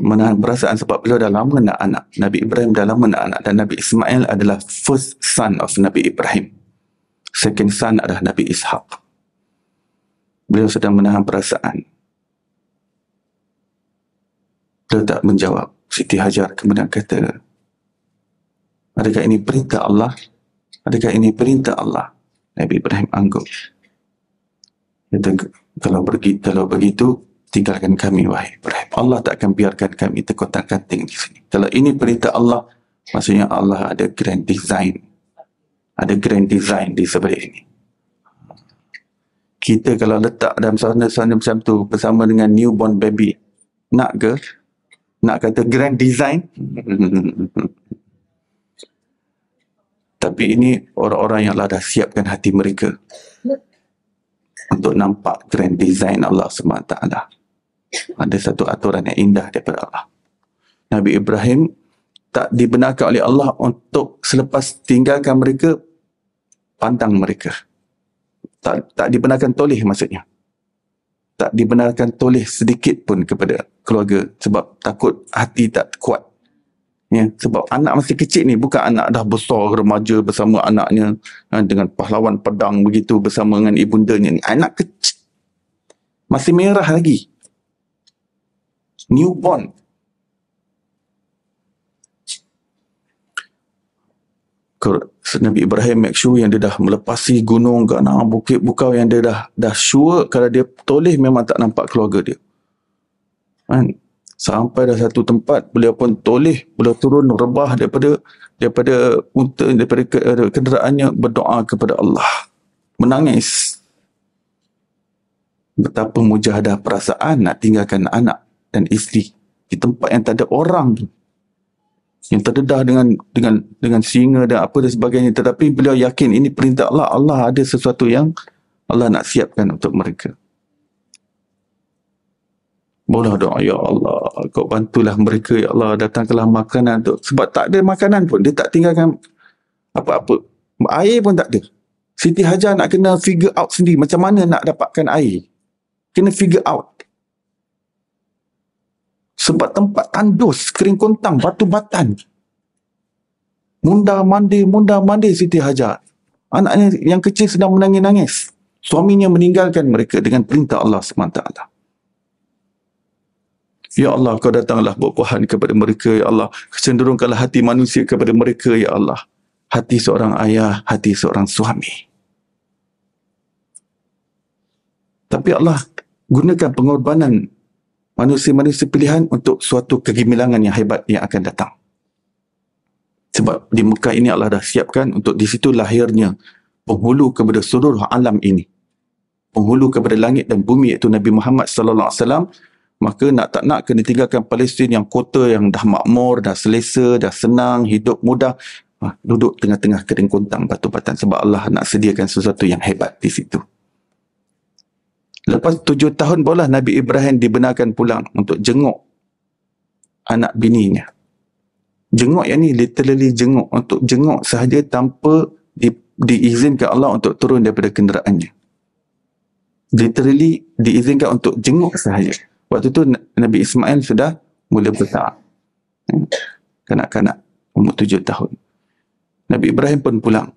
menahan perasaan sebab beliau dah lama nak anak. Nabi Ibrahim dah lama nak anak. Dan Nabi Ismail adalah first son of Nabi Ibrahim. Second son adalah Nabi Ishaq. Beliau sedang menahan perasaan. Beliau tak menjawab. Siti Hajar kemudian kata, Adakah ini perintah Allah? Adakah ini perintah Allah? Nabi Ibrahim anggap. Kata, kalau begitu, kalau begitu, tinggalkan kami wahai Ibrahim. Allah tak akan biarkan kami terkotak kanting di sini. Kalau ini perintah Allah, maksudnya Allah ada grand design. Ada grand design di sebelah ini. Kita kalau letak dalam sana-sana macam tu bersama dengan newborn baby, nak ke? Nak kata grand design? Tapi ini orang-orang yang Allah dah siapkan hati mereka untuk nampak grand design Allah SWT ada satu aturan yang indah daripada Allah. Nabi Ibrahim tak dibenarkan oleh Allah untuk selepas tinggalkan mereka pantang mereka. Tak tak dibenarkan toleh maksudnya. Tak dibenarkan toleh sedikit pun kepada keluarga sebab takut hati tak kuat. Ya, sebab anak masih kecil ni bukan anak dah besar remaja bersama anaknya ha, dengan pahlawan pedang begitu bersama dengan ibundanya ni. Anak kecil masih merah lagi newborn. Nabi Ibrahim make sure yang dia dah melepasi gunung ganang bukit bukau yang dia dah dah sure kalau dia toleh memang tak nampak keluarga dia. Kan? Sampai dah satu tempat beliau pun toleh beliau turun rebah daripada daripada unta daripada kenderaannya berdoa kepada Allah. Menangis. Betapa mujahadah perasaan nak tinggalkan anak dan isteri di tempat yang tak ada orang tu yang terdedah dengan dengan dengan singa dan apa dan sebagainya tetapi beliau yakin ini perintah Allah Allah ada sesuatu yang Allah nak siapkan untuk mereka Mula doa, Ya Allah, kau bantulah mereka, Ya Allah, datangkanlah makanan tu. Sebab tak ada makanan pun, dia tak tinggalkan apa-apa. Air pun tak ada. Siti Hajar nak kena figure out sendiri, macam mana nak dapatkan air. Kena figure out. Sebab tempat tandus, kering kontang, batu batan. Munda mandi, munda mandi Siti Hajar. Anaknya yang kecil sedang menangis-nangis. Suaminya meninggalkan mereka dengan perintah Allah SWT. Ya Allah, kau datanglah buah-buahan kepada mereka, Ya Allah. Cenderungkanlah hati manusia kepada mereka, Ya Allah. Hati seorang ayah, hati seorang suami. Tapi Allah gunakan pengorbanan manusia-manusia pilihan untuk suatu kegemilangan yang hebat yang akan datang. Sebab di Mekah ini Allah dah siapkan untuk di situ lahirnya penghulu kepada seluruh alam ini. Penghulu kepada langit dan bumi iaitu Nabi Muhammad sallallahu alaihi wasallam maka nak tak nak kena tinggalkan Palestin yang kota yang dah makmur, dah selesa, dah senang, hidup mudah, ha, duduk tengah-tengah kering kontang batu batan sebab Allah nak sediakan sesuatu yang hebat di situ. Lepas tujuh tahun barulah Nabi Ibrahim dibenarkan pulang untuk jenguk anak bininya. Jenguk yang ni literally jenguk. Untuk jenguk sahaja tanpa di, diizinkan Allah untuk turun daripada kenderaannya. Literally diizinkan untuk jenguk sahaja. Waktu tu Nabi Ismail sudah mula besar. Hmm. Kanak-kanak umur tujuh tahun. Nabi Ibrahim pun pulang.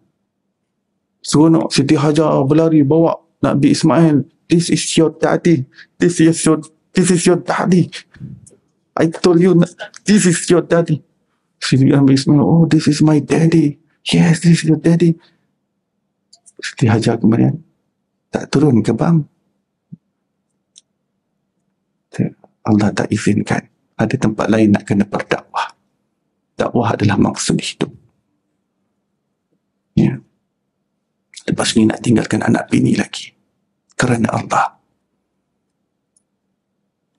Suruh Siti Hajar berlari bawa Nabi Ismail. This is your daddy. This is your, this is your daddy. I told you, this is your daddy. Siti Nabi Ismail, oh, this is my daddy. Yes, this is your daddy. Siti Hajar kemudian tak turun ke bang. Allah tak izinkan. Ada tempat lain nak kena berdakwah. Dakwah adalah maksud hidup. Ya. Lepas ni nak tinggalkan anak bini lagi. Kerana Allah.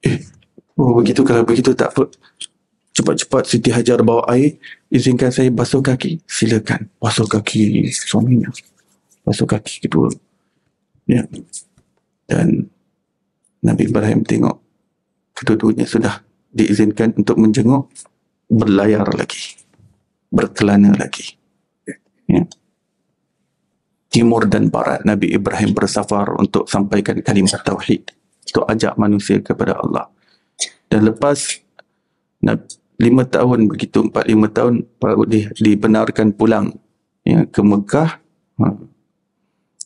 Eh, oh begitu kalau begitu tak apa. Cepat-cepat Siti Hajar bawa air. Izinkan saya basuh kaki. Silakan. Basuh kaki suaminya. Basuh kaki kedua. Ya. Dan Nabi Ibrahim tengok kedua-duanya sudah diizinkan untuk menjenguk berlayar lagi berkelana lagi ya. Timur dan barat Nabi Ibrahim bersafar untuk sampaikan kalimat tauhid untuk ajak manusia kepada Allah dan lepas lima tahun begitu empat lima tahun di, dibenarkan pulang ya, ke Mekah ha,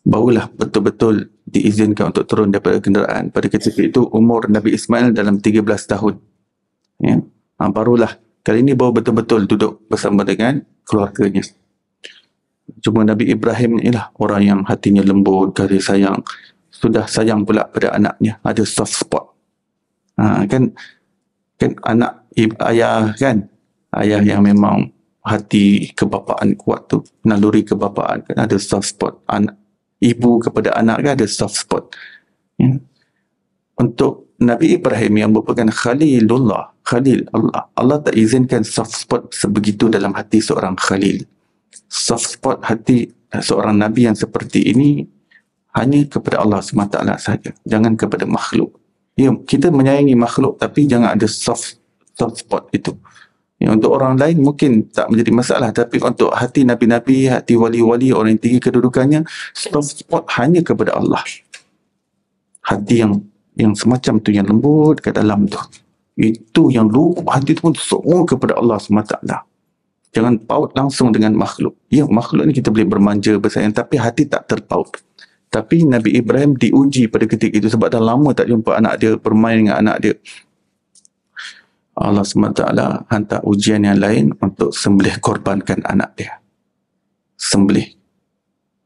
barulah betul-betul diizinkan untuk turun daripada kenderaan. Pada ketika itu umur Nabi Ismail dalam 13 tahun. Ya. Ha, barulah kali ini baru betul-betul duduk bersama dengan keluarganya. Cuma Nabi Ibrahim ni lah orang yang hatinya lembut, kasih sayang. Sudah sayang pula pada anaknya. Ada soft spot. Ha, kan kan anak ayah kan ayah yang memang hati kebapaan kuat tu naluri kebapaan kan ada soft spot anak ibu kepada anak kan ada soft spot. Ya. Untuk Nabi Ibrahim yang merupakan Khalilullah, Khalil Allah, Allah tak izinkan soft spot sebegitu dalam hati seorang Khalil. Soft spot hati seorang Nabi yang seperti ini hanya kepada Allah SWT sahaja. Jangan kepada makhluk. Ya, kita menyayangi makhluk tapi jangan ada soft soft spot itu. Ya, untuk orang lain mungkin tak menjadi masalah tapi untuk hati Nabi-Nabi, hati wali-wali orang yang tinggi kedudukannya soft spot hanya kepada Allah. Hati yang yang semacam tu yang lembut ke dalam tu. Itu yang lupa hati tu pun semua kepada Allah SWT. Jangan paut langsung dengan makhluk. Ya, makhluk ni kita boleh bermanja, bersayang tapi hati tak terpaut. Tapi Nabi Ibrahim diuji pada ketika itu sebab dah lama tak jumpa anak dia bermain dengan anak dia. Allah SWT hantar ujian yang lain untuk sembelih korbankan anak dia. sembelih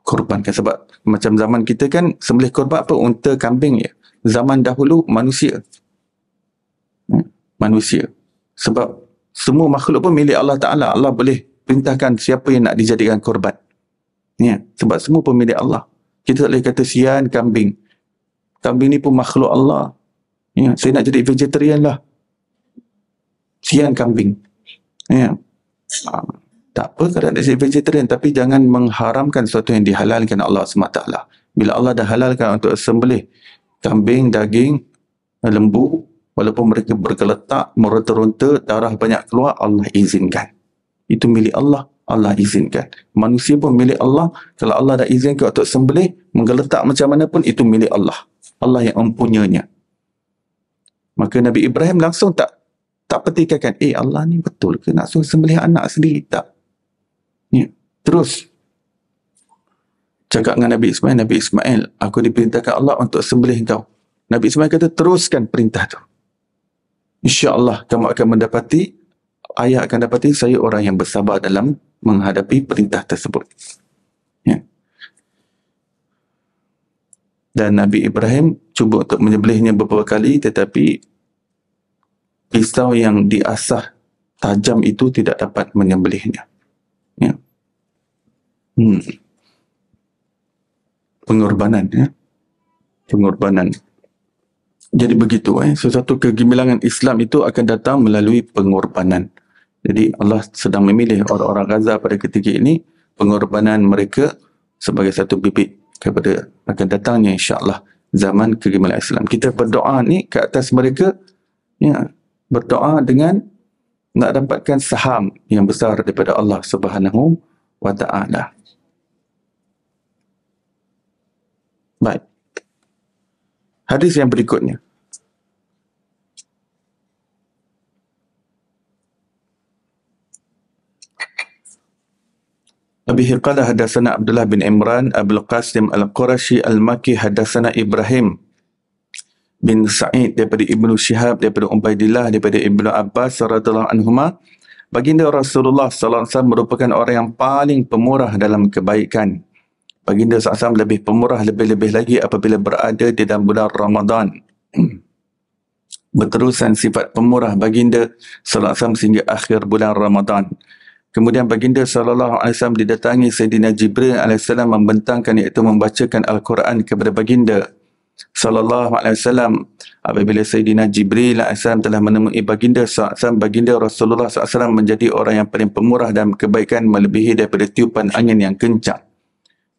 korbankan sebab macam zaman kita kan sembelih korban apa unta kambing ya zaman dahulu manusia hmm, manusia sebab semua makhluk pun milik Allah Ta'ala. Allah boleh perintahkan siapa yang nak dijadikan korban. Ya sebab semua pun milik Allah. Kita tak boleh kata sian kambing. Kambing ni pun makhluk Allah. Ya saya nak jadi vegetarian lah. Sian kambing. Ya. Ha. Tak apa kalau nak jadi vegetarian tapi jangan mengharamkan sesuatu yang dihalalkan Allah SWT. Bila Allah dah halalkan untuk sembelih kambing, daging, lembu, walaupun mereka bergeletak, meronta-ronta, darah banyak keluar, Allah izinkan. Itu milik Allah, Allah izinkan. Manusia pun milik Allah, kalau Allah dah izinkan untuk sembelih, menggeletak macam mana pun, itu milik Allah. Allah yang mempunyanya. Maka Nabi Ibrahim langsung tak tak petikkan, eh Allah ni betul ke nak suruh sembelih anak sendiri? Tak. Ya. Terus cakap dengan Nabi Ismail, Nabi Ismail, aku diperintahkan Allah untuk sembelih kau. Nabi Ismail kata, teruskan perintah tu. InsyaAllah kamu akan mendapati, ayah akan dapati saya orang yang bersabar dalam menghadapi perintah tersebut. Ya. Dan Nabi Ibrahim cuba untuk menyembelihnya beberapa kali tetapi pisau yang diasah tajam itu tidak dapat menyembelihnya. Ya. Hmm. Pengorbanan ya. Pengorbanan. Jadi begitu eh. Sesuatu kegemilangan Islam itu akan datang melalui pengorbanan. Jadi Allah sedang memilih orang-orang Gaza pada ketika ini pengorbanan mereka sebagai satu bibit kepada akan datangnya insya-Allah zaman kegemilangan Islam. Kita berdoa ni ke atas mereka ya berdoa dengan nak dapatkan saham yang besar daripada Allah Subhanahu wa taala. Baik. Hadis yang berikutnya. Abi Hiqalah hadasana Abdullah bin Imran Abdul Qasim Al-Qurashi Al-Maki hadasana Ibrahim bin Sa'id daripada Ibnu Syihab daripada Ubaidillah daripada Ibnu Abbas radhiyallahu anhuma baginda Rasulullah sallallahu alaihi wasallam merupakan orang yang paling pemurah dalam kebaikan baginda sallallahu lebih pemurah lebih-lebih lagi apabila berada di dalam bulan Ramadan. Berterusan sifat pemurah baginda wasallam sehingga akhir bulan Ramadan. Kemudian baginda wasallam didatangi Sayyidina Jibril salam membentangkan iaitu membacakan al-Quran kepada baginda sallallahu alaihi wasallam. Apabila Sayyidina Jibril salam telah menemui baginda sallallahu baginda Rasulullah sallallahu menjadi orang yang paling pemurah dan kebaikan melebihi daripada tiupan angin yang kencang.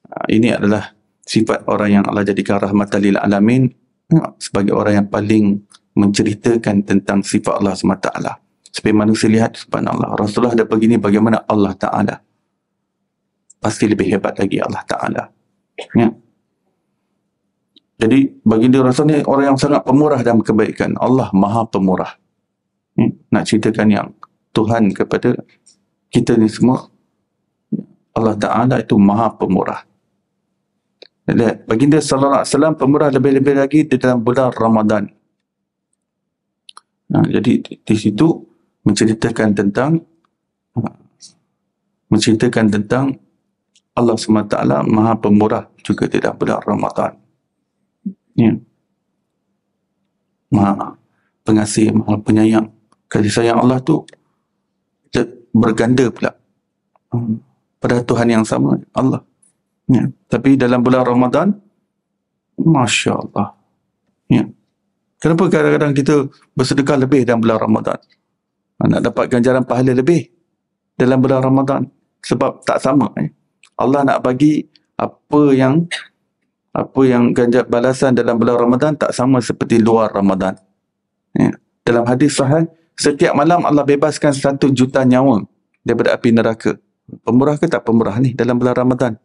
Ha, ini adalah sifat orang yang Allah jadikan rahmatan lil alamin ha, sebagai orang yang paling menceritakan tentang sifat Allah SWT. Supaya manusia lihat subhanallah. Rasulullah ada begini bagaimana Allah Ta'ala. Pasti lebih hebat lagi Allah Ta'ala. Ya. Jadi baginda Rasul ni orang yang sangat pemurah dan kebaikan. Allah maha pemurah. Hmm? Nak ceritakan yang Tuhan kepada kita ni semua. Allah Ta'ala itu maha pemurah. Baginda Sallallahu Alaihi Wasallam pemurah lebih-lebih lagi di dalam bulan Ramadan. Nah, jadi di, situ menceritakan tentang menceritakan tentang Allah SWT maha pemurah juga di dalam bulan Ramadan. Ya. Maha pengasih, maha penyayang. Kasih sayang Allah tu berganda pula. Hmm. Pada Tuhan yang sama, Allah. Ya. Tapi dalam bulan Ramadan, Masya Allah. Ya. Kenapa kadang-kadang kita bersedekah lebih dalam bulan Ramadan? Nak dapat ganjaran pahala lebih dalam bulan Ramadan. Sebab tak sama. Eh. Allah nak bagi apa yang apa yang ganjar balasan dalam bulan Ramadan tak sama seperti luar Ramadan. Ya. Dalam hadis sahih, setiap malam Allah bebaskan satu juta nyawa daripada api neraka. Pemurah ke tak pemurah ni dalam bulan Ramadan?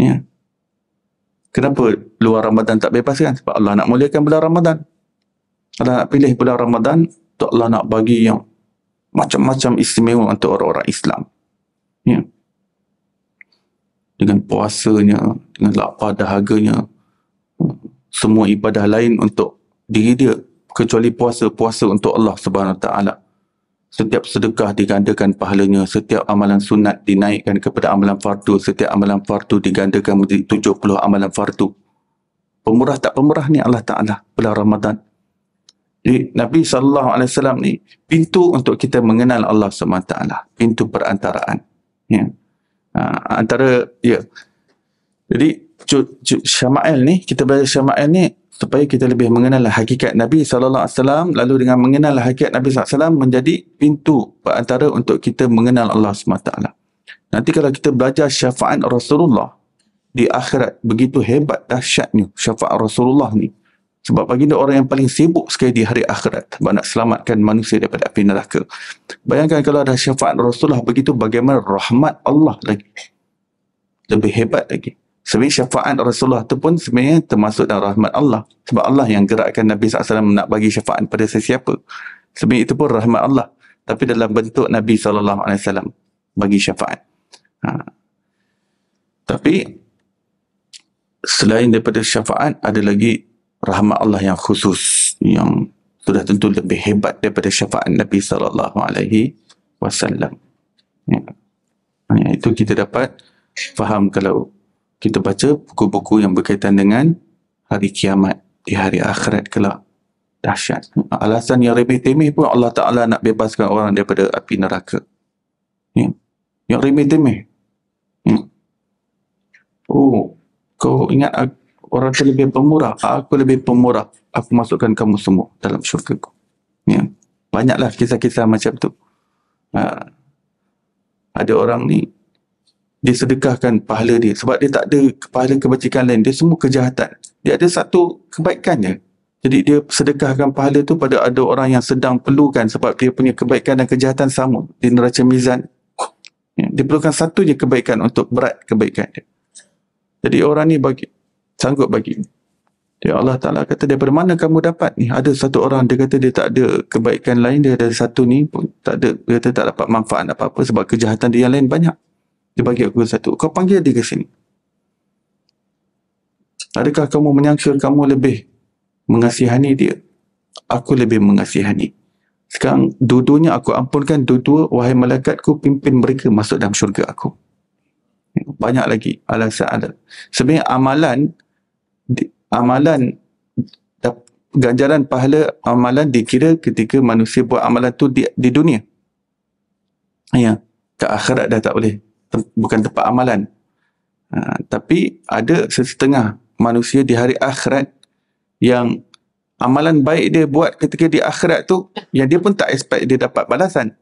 Ya. Kenapa luar Ramadan tak bebaskan? Sebab Allah nak muliakan bulan Ramadan. Allah nak pilih bulan Ramadan untuk Allah nak bagi yang macam-macam istimewa untuk orang-orang Islam. Ya dengan puasanya, dengan lapar dahaganya, semua ibadah lain untuk diri dia kecuali puasa puasa untuk Allah Subhanahu taala. Setiap sedekah digandakan pahalanya, setiap amalan sunat dinaikkan kepada amalan fardu, setiap amalan fardu digandakan menjadi 70 amalan fardu. Pemurah tak pemurah ni Allah Ta'ala bulan Ramadan. Jadi Nabi SAW ni pintu untuk kita mengenal Allah SWT. Pintu perantaraan. Ya. Ha, antara, ya. Jadi Syama'il ni, kita belajar Syama'il ni supaya kita lebih mengenal hakikat Nabi SAW lalu dengan mengenal hakikat Nabi SAW menjadi pintu perantara untuk kita mengenal Allah SWT. Nanti kalau kita belajar syafaat Rasulullah di akhirat begitu hebat dahsyatnya syafaat Rasulullah ni sebab baginda orang yang paling sibuk sekali di hari akhirat sebab nak selamatkan manusia daripada api neraka. Bayangkan kalau ada syafaat Rasulullah begitu bagaimana rahmat Allah lagi. Lebih hebat lagi. Sebenarnya syafaat Rasulullah itu pun sebenarnya termasuk dalam rahmat Allah. Sebab Allah yang gerakkan Nabi SAW nak bagi syafaat pada sesiapa. Sebenarnya itu pun rahmat Allah. Tapi dalam bentuk Nabi SAW bagi syafaat. Ha. Tapi selain daripada syafaat ada lagi rahmat Allah yang khusus yang sudah tentu lebih hebat daripada syafaat Nabi wasallam. Ya. ya. itu kita dapat faham kalau kita baca buku-buku yang berkaitan dengan hari kiamat di hari akhirat kelak dahsyat. Alasan yang remeh temeh pun Allah Taala nak bebaskan orang daripada api neraka. Ya. Yang remeh temeh. Ya. Oh, kau ingat orang tu lebih pemurah, aku lebih pemurah. Aku masukkan kamu semua dalam syurga ku. Ya. Banyaklah kisah-kisah macam tu. Ha. Ada orang ni, dia sedekahkan pahala dia. Sebab dia tak ada pahala kebajikan lain. Dia semua kejahatan. Dia ada satu kebaikannya. Jadi dia sedekahkan pahala tu pada ada orang yang sedang perlukan sebab dia punya kebaikan dan kejahatan sama di neraca mizan. Ya. Dia perlukan satu je kebaikan untuk berat kebaikan dia. Jadi orang ni bagi sanggup bagi. Ya Allah Ta'ala kata daripada mana kamu dapat ni? Ada satu orang dia kata dia tak ada kebaikan lain, dia ada satu ni pun tak ada, dia kata tak dapat manfaat apa-apa sebab kejahatan dia yang lain banyak. Dia bagi aku satu. Kau panggil dia ke sini. Adakah kamu menyangka kamu lebih mengasihani dia? Aku lebih mengasihani. Sekarang dua-duanya aku ampunkan dua-dua wahai malaikatku pimpin mereka masuk dalam syurga aku. Banyak lagi alasan ada. Sebenarnya amalan amalan ganjaran pahala amalan dikira ketika manusia buat amalan tu di, di dunia. Ya, ke akhirat dah tak boleh. Bukan tempat amalan. Ha, tapi ada setengah manusia di hari akhirat yang amalan baik dia buat ketika di akhirat tu yang dia pun tak expect dia dapat balasan.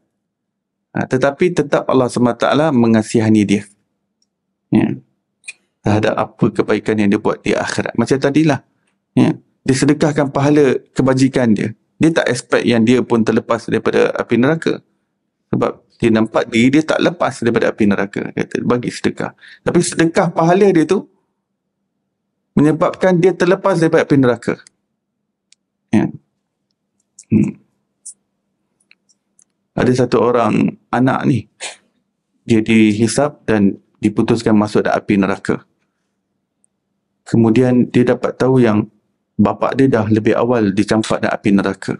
Ha, tetapi tetap Allah SWT mengasihani dia. Ya terhadap apa kebaikan yang dia buat di akhirat. Macam tadilah. Ya. Dia sedekahkan pahala kebajikan dia. Dia tak expect yang dia pun terlepas daripada api neraka. Sebab dia nampak diri dia tak lepas daripada api neraka. Kata, bagi sedekah. Tapi sedekah pahala dia tu menyebabkan dia terlepas daripada api neraka. Ya. Hmm. Ada satu orang anak ni. Dia dihisap dan diputuskan masuk dalam api neraka kemudian dia dapat tahu yang bapa dia dah lebih awal dicampak dalam api neraka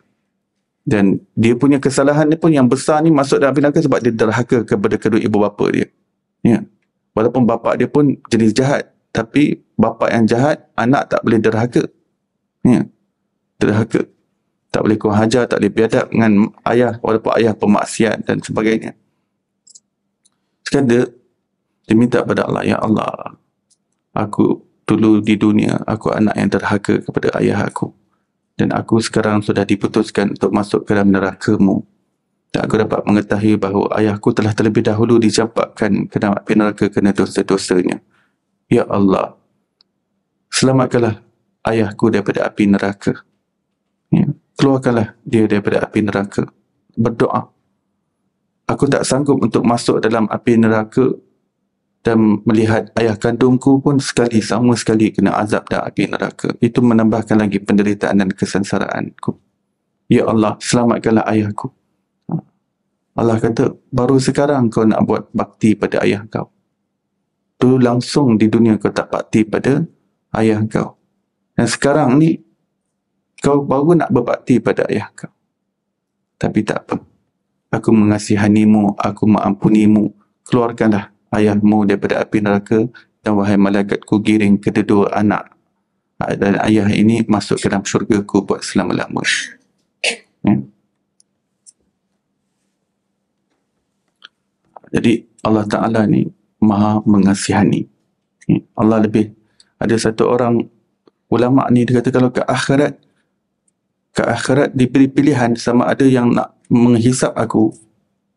dan dia punya kesalahan ni pun yang besar ni masuk dalam api neraka sebab dia derhaka kepada kedua ibu bapa dia. Ya. Walaupun bapa dia pun jenis jahat tapi bapa yang jahat anak tak boleh derhaka. Ya. Derhaka. Tak boleh kurang hajar tak boleh biadab dengan ayah walaupun ayah pemaksiat dan sebagainya. Sekarang dia, dia minta kepada Allah ya Allah aku dulu di dunia aku anak yang terhaka kepada ayah aku dan aku sekarang sudah diputuskan untuk masuk ke dalam neraka-Mu. Dan aku dapat mengetahui bahawa ayahku telah terlebih dahulu dicampakkan ke dalam neraka kerana dosa-dosanya. Ya Allah selamatkanlah ayahku daripada api neraka. Ya. keluarkanlah dia daripada api neraka. Berdoa. Aku tak sanggup untuk masuk dalam api neraka dan melihat ayah kandungku pun sekali sama sekali kena azab dan api neraka. Itu menambahkan lagi penderitaan dan kesengsaraanku. Ya Allah, selamatkanlah ayahku. Ha. Allah kata, baru sekarang kau nak buat bakti pada ayah kau. Dulu langsung di dunia kau tak bakti pada ayah kau. Dan sekarang ni, kau baru nak berbakti pada ayah kau. Tapi tak apa. aku mengasihanimu, aku mengampunimu. Keluarkanlah ayahmu daripada api neraka dan wahai malaikat ku giring kedua anak dan ayah ini masuk ke dalam syurga ku buat selama-lama. Ya. Jadi Allah Ta'ala ni maha mengasihani. Ya. Allah lebih ada satu orang ulama ni dia kata kalau ke akhirat ke akhirat diberi pilihan sama ada yang nak menghisap aku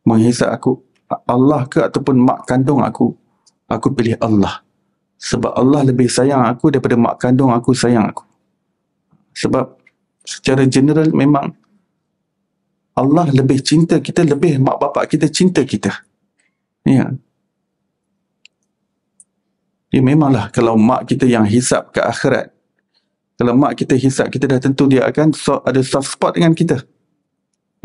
menghisap aku Allah ke ataupun mak kandung aku aku pilih Allah. Sebab Allah lebih sayang aku daripada mak kandung aku sayang aku. Sebab secara general memang Allah lebih cinta kita lebih mak bapak kita cinta kita. Ya. Ya memanglah kalau mak kita yang hisap ke akhirat kalau mak kita hisap kita dah tentu dia akan so, ada soft spot dengan kita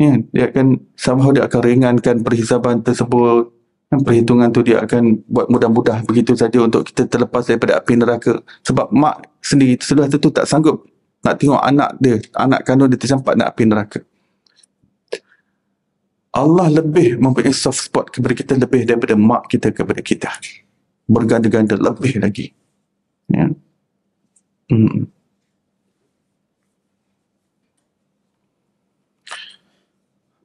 ya, dia akan somehow dia akan ringankan perhisaban tersebut. Dan perhitungan tu dia akan buat mudah-mudah begitu saja untuk kita terlepas daripada api neraka. Sebab mak sendiri sudah tentu tak sanggup nak tengok anak dia anak kandung dia tercampak nak api neraka. Allah lebih mempunyai soft spot kepada kita lebih daripada mak kita kepada kita. Berganda-ganda lebih lagi. Ya. Hmm.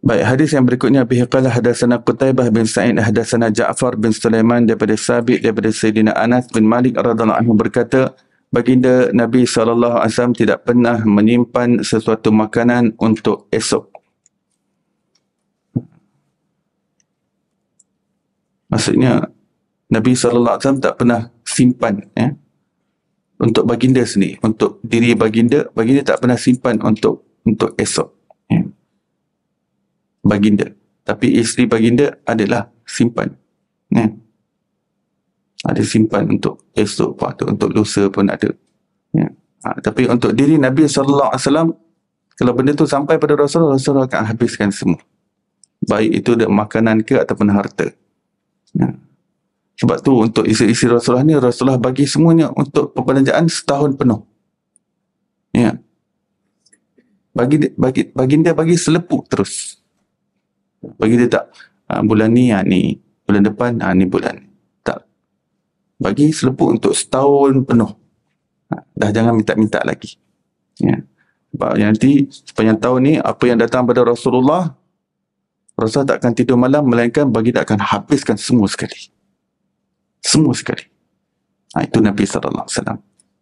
Baik, hadis yang berikutnya bihiqalah hadasana Qutaibah bin Sa'id hadasana Ja'far bin Sulaiman daripada Sabit daripada Sayyidina Anas bin Malik radhiyallahu anhu berkata baginda Nabi SAW tidak pernah menyimpan sesuatu makanan untuk esok. Maksudnya Nabi SAW tak pernah simpan ya, untuk baginda sendiri, untuk diri baginda, baginda tak pernah simpan untuk untuk esok. Ya baginda. Tapi isteri baginda adalah simpan. Ya. Ada simpan untuk esok ada, untuk lusa pun ada. Ya. Ha, tapi untuk diri Nabi SAW, kalau benda tu sampai pada Rasulullah, Rasulullah akan habiskan semua. Baik itu ada makanan ke ataupun harta. Ya. Sebab tu untuk isi-isi Rasulullah ni, Rasulullah bagi semuanya untuk perbelanjaan setahun penuh. Ya. Bagi, bagi, baginda bagi selepuk terus bagi dia tak uh, bulan ni ha, ni bulan depan ha, ni bulan. Tak. Bagi selepuk untuk setahun penuh. Ha, dah jangan minta-minta lagi. Ya. Sebab nanti sepanjang tahun ni apa yang datang pada Rasulullah Rasulullah tak akan tidur malam melainkan bagi dia akan habiskan semua sekali. Semua sekali. Ha, itu Nabi SAW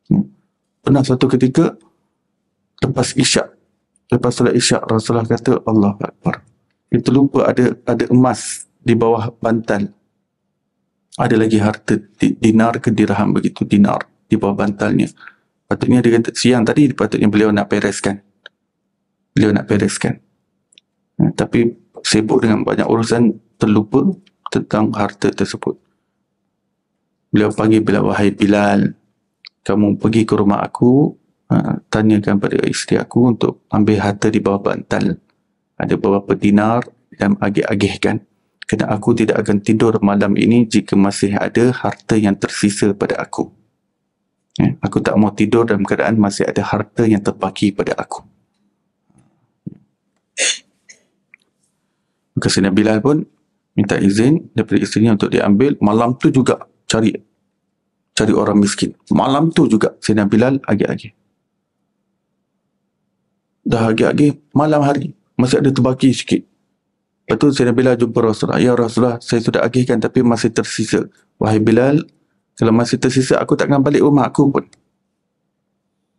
ya. pernah suatu ketika lepas isyak lepas solat isyak Rasulullah kata Allah Akbar kita lupa ada ada emas di bawah bantal. Ada lagi harta dinar ke dirham begitu dinar di bawah bantalnya. Patutnya dia kata siang tadi patutnya beliau nak pereskan. Beliau nak pereskan. Ya, tapi sibuk dengan banyak urusan terlupa tentang harta tersebut. Beliau panggil bila wahai Bilal, kamu pergi ke rumah aku, ha, tanyakan pada isteri aku untuk ambil harta di bawah bantal ada beberapa dinar yang agih-agihkan kerana aku tidak akan tidur malam ini jika masih ada harta yang tersisa pada aku. Ya, aku tak mau tidur dalam keadaan masih ada harta yang terbaki pada aku. Maka Sayyidina Bilal pun minta izin daripada isterinya untuk diambil. Malam tu juga cari cari orang miskin. Malam tu juga Sayyidina Bilal agih-agih. Dah agih-agih malam hari masih ada terbaki sikit. Lepas tu Sayyidina Bilal jumpa Rasulullah. Ya Rasulullah, saya sudah agihkan tapi masih tersisa. Wahai Bilal, kalau masih tersisa, aku takkan balik rumah aku pun.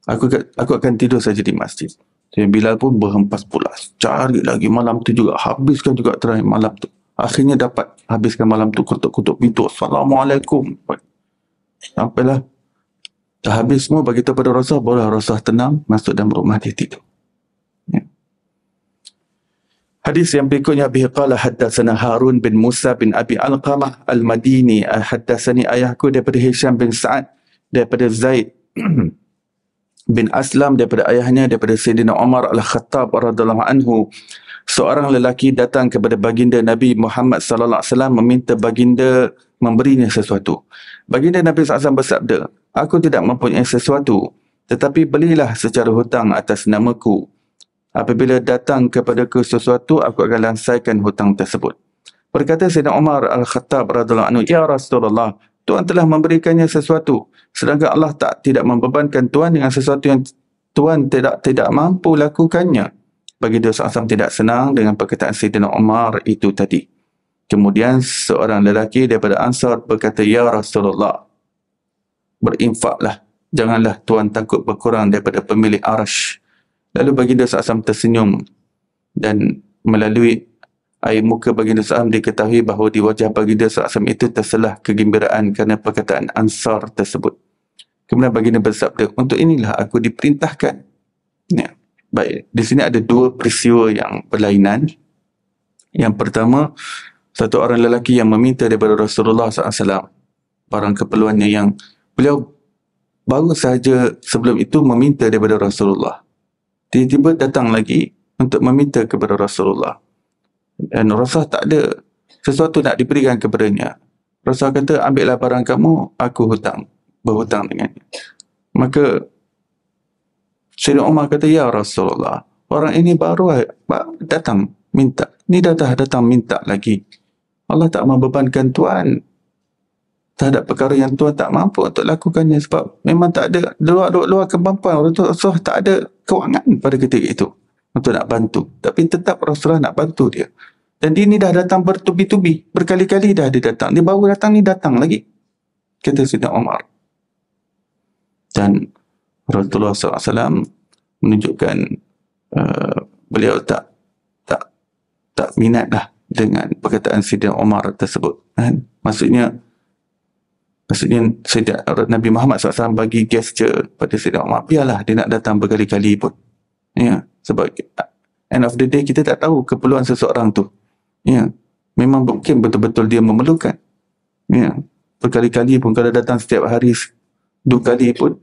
Aku aku akan tidur saja di masjid. Sayyidina Bilal pun berhempas pula. Cari lagi malam tu juga. Habiskan juga terakhir malam tu. Akhirnya dapat habiskan malam tu kutuk-kutuk pintu. Assalamualaikum. Sampailah. Dah habis semua bagi tahu pada Rasulullah. Boleh Rasulullah tenang masuk dalam rumah dia tidur. Hadis yang berikutnya bihi qala haddatsana Harun bin Musa bin Abi Alqamah Al-Madini. Haddatsani ayahku daripada Hisham bin Sa'ad daripada Zaid bin Aslam daripada ayahnya daripada Sayyidina Umar Al-Khattab radhiyallahu anhu. Seorang lelaki datang kepada baginda Nabi Muhammad sallallahu alaihi wasallam meminta baginda memberinya sesuatu. Baginda Nabi SAW bersabda, aku tidak mempunyai sesuatu tetapi belilah secara hutang atas namaku Apabila datang kepada ke sesuatu, aku akan lansaikan hutang tersebut. Berkata Sayyidina Umar Al-Khattab radhiyallahu anhu, "Ya Rasulullah, Tuhan telah memberikannya sesuatu, sedangkan Allah tak tidak membebankan Tuhan dengan sesuatu yang Tuhan tidak tidak mampu lakukannya." Bagi dia seorang tidak senang dengan perkataan Sayyidina Umar itu tadi. Kemudian seorang lelaki daripada Ansar berkata, "Ya Rasulullah, berinfaklah. Janganlah Tuhan takut berkurang daripada pemilik arash." Lalu baginda SAW tersenyum dan melalui air muka baginda SAW diketahui bahawa di wajah baginda SAW itu terselah kegembiraan kerana perkataan Ansar tersebut. Kemudian baginda bersabda, untuk inilah aku diperintahkan. Ya. Baik, di sini ada dua peristiwa yang berlainan. Yang pertama, satu orang lelaki yang meminta daripada Rasulullah SAW barang keperluannya yang beliau baru sahaja sebelum itu meminta daripada Rasulullah. Tiba-tiba datang lagi untuk meminta kepada Rasulullah dan Rasulullah tak ada sesuatu nak diberikan kepadanya. Rasulullah kata, ambillah barang kamu, aku hutang. Berhutang dengannya. Maka, Sayyidina Umar kata, Ya Rasulullah, orang ini baru datang minta. Ini dah, datang minta lagi. Allah tak membebankan Tuhan terhadap perkara yang Tuhan tak mampu untuk lakukannya sebab memang tak ada luar, luar, luar kemampuan Rasulullah tak ada kewangan pada ketika itu untuk nak bantu. Tapi tetap Rasulullah nak bantu dia. Dan dia ni dah datang bertubi-tubi. Berkali-kali dah dia datang. Dia baru datang ni datang lagi. Kata Sayyidina Umar. Dan Rasulullah SAW menunjukkan uh, beliau tak tak tak minat lah dengan perkataan Sayyidina Umar tersebut. Kan? Maksudnya Maksudnya Sayyidina Nabi Muhammad SAW bagi gesture pada Sayyidina Umar. Biarlah dia nak datang berkali-kali pun. Ya, sebab end of the day kita tak tahu keperluan seseorang tu. Ya, memang mungkin betul-betul dia memerlukan. Ya, berkali-kali pun kalau datang setiap hari dua kali pun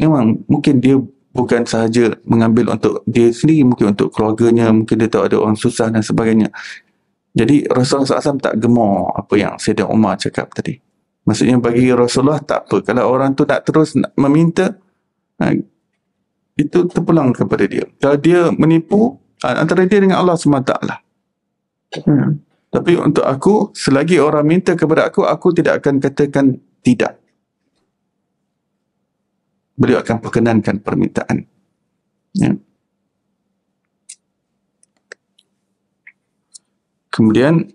memang mungkin dia bukan sahaja mengambil untuk dia sendiri mungkin untuk keluarganya mungkin dia tahu ada orang susah dan sebagainya jadi Rasulullah SAW tak gemar apa yang Sayyidina Umar cakap tadi maksudnya bagi Rasulullah tak apa kalau orang tu nak terus nak meminta ha, itu terpulang kepada dia. Kalau dia menipu, antara dia dengan Allah SWT. Hmm. Tapi untuk aku, selagi orang minta kepada aku, aku tidak akan katakan tidak. Beliau akan perkenankan permintaan. Ya. Kemudian,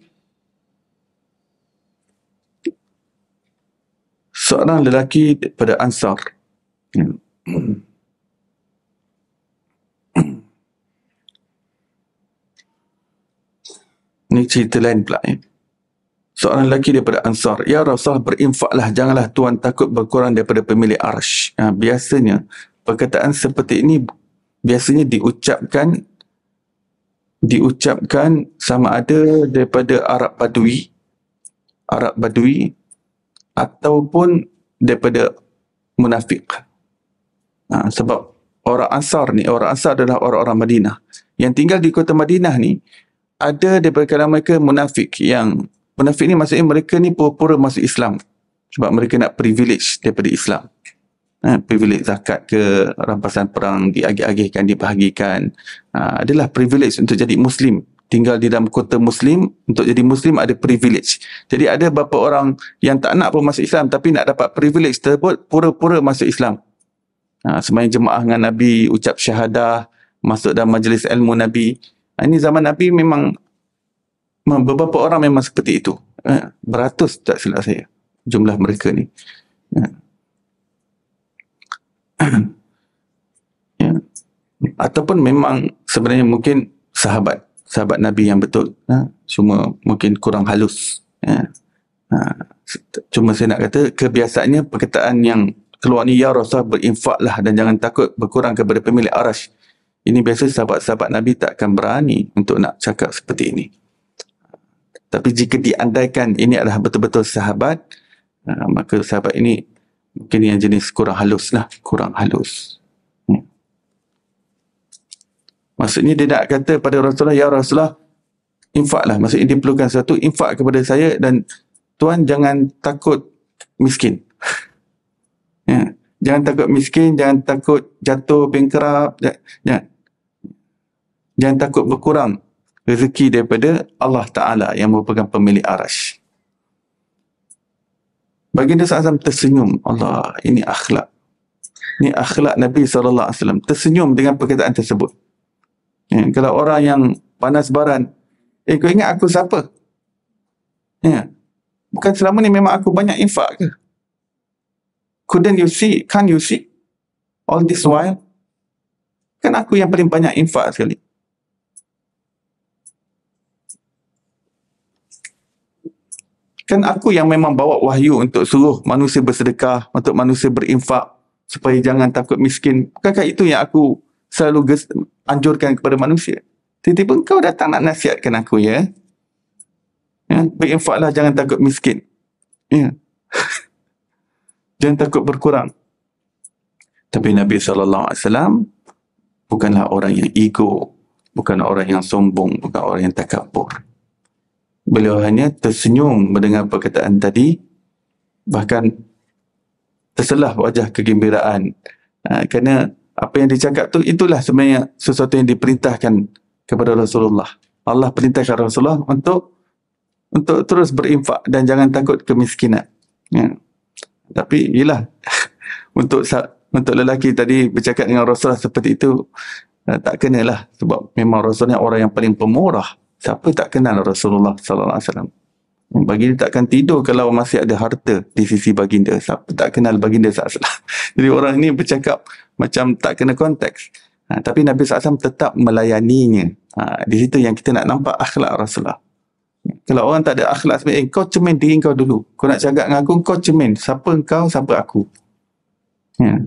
seorang lelaki pada Ansar. Ini cerita lain pula ya. Seorang lelaki daripada Ansar. Ya Rasulullah berinfaklah. Janganlah Tuhan takut berkurang daripada pemilik arsh. Ha, biasanya perkataan seperti ini biasanya diucapkan diucapkan sama ada daripada Arab Badui Arab Badui ataupun daripada munafik. Ha, sebab orang Ansar ni, orang Ansar adalah orang-orang Madinah. Yang tinggal di kota Madinah ni, ada daripada kalangan mereka munafik yang munafik ni maksudnya mereka ni pura-pura masuk Islam sebab mereka nak privilege daripada Islam ha, privilege zakat ke rampasan perang diagih-agihkan dibahagikan ha, adalah privilege untuk jadi Muslim tinggal di dalam kota Muslim untuk jadi Muslim ada privilege jadi ada beberapa orang yang tak nak pun masuk Islam tapi nak dapat privilege tersebut pura-pura masuk Islam ha, semuanya jemaah dengan Nabi ucap syahadah masuk dalam majlis ilmu Nabi Ha, ini zaman Nabi memang beberapa orang memang seperti itu. Ha, beratus tak silap saya jumlah mereka ni. Ya. ya. Ataupun memang sebenarnya mungkin sahabat sahabat Nabi yang betul. Ha? Cuma mungkin kurang halus. Ya. Ha. Cuma saya nak kata kebiasaannya perkataan yang keluar ni ya Rasulullah berinfaklah dan jangan takut berkurang kepada pemilik arash. Ini biasa sahabat-sahabat Nabi tak akan berani untuk nak cakap seperti ini. Tapi jika diandaikan ini adalah betul-betul sahabat, uh, maka sahabat ini mungkin yang jenis kurang halus lah. Kurang halus. Hmm. Maksudnya dia nak kata pada Rasulullah, Ya Rasulullah, infaklah. Maksudnya dia perlukan sesuatu, infak kepada saya dan Tuan jangan takut miskin. ya. Jangan takut miskin, jangan takut jatuh bankrupt. Jangan. Jangan takut berkurang rezeki daripada Allah Ta'ala yang merupakan pemilik arash. Baginda SAW tersenyum. Allah, ini akhlak. Ini akhlak Nabi SAW. Tersenyum dengan perkataan tersebut. Ya, kalau orang yang panas baran, eh kau ingat aku siapa? Ya. Bukan selama ni memang aku banyak infak ke? Couldn't you see? Can't you see? All this while? Kan aku yang paling banyak infak sekali. Kan aku yang memang bawa wahyu untuk suruh manusia bersedekah, untuk manusia berinfak supaya jangan takut miskin. Bukankah itu yang aku selalu anjurkan kepada manusia? Tiba-tiba kau datang nak nasihatkan aku ya. ya berinfaklah jangan takut miskin. Ya. jangan takut berkurang. Tapi Nabi SAW bukanlah orang yang ego, bukan orang yang sombong, bukan orang yang takabur beliau hanya tersenyum mendengar perkataan tadi bahkan terselah wajah kegembiraan uh, kerana apa yang dicakap tu itulah sebenarnya sesuatu yang diperintahkan kepada Rasulullah Allah perintahkan Rasulullah untuk untuk terus berinfak dan jangan takut kemiskinan ya. tapi ialah untuk untuk lelaki tadi bercakap dengan Rasulullah seperti itu uh, tak kenalah sebab memang Rasulullah orang yang paling pemurah Siapa tak kenal Rasulullah sallallahu alaihi wasallam? Baginda takkan tidur kalau masih ada harta di sisi baginda. Siapa tak kenal baginda sallallahu Jadi orang ini bercakap macam tak kena konteks. Ha, tapi Nabi SAW tetap melayaninya. Ha, di situ yang kita nak nampak akhlak Rasulullah. Kalau orang tak ada akhlak sebenarnya, eh, kau cermin diri kau dulu. Kau nak cakap dengan aku, kau cermin. Siapa kau, siapa aku. Ya.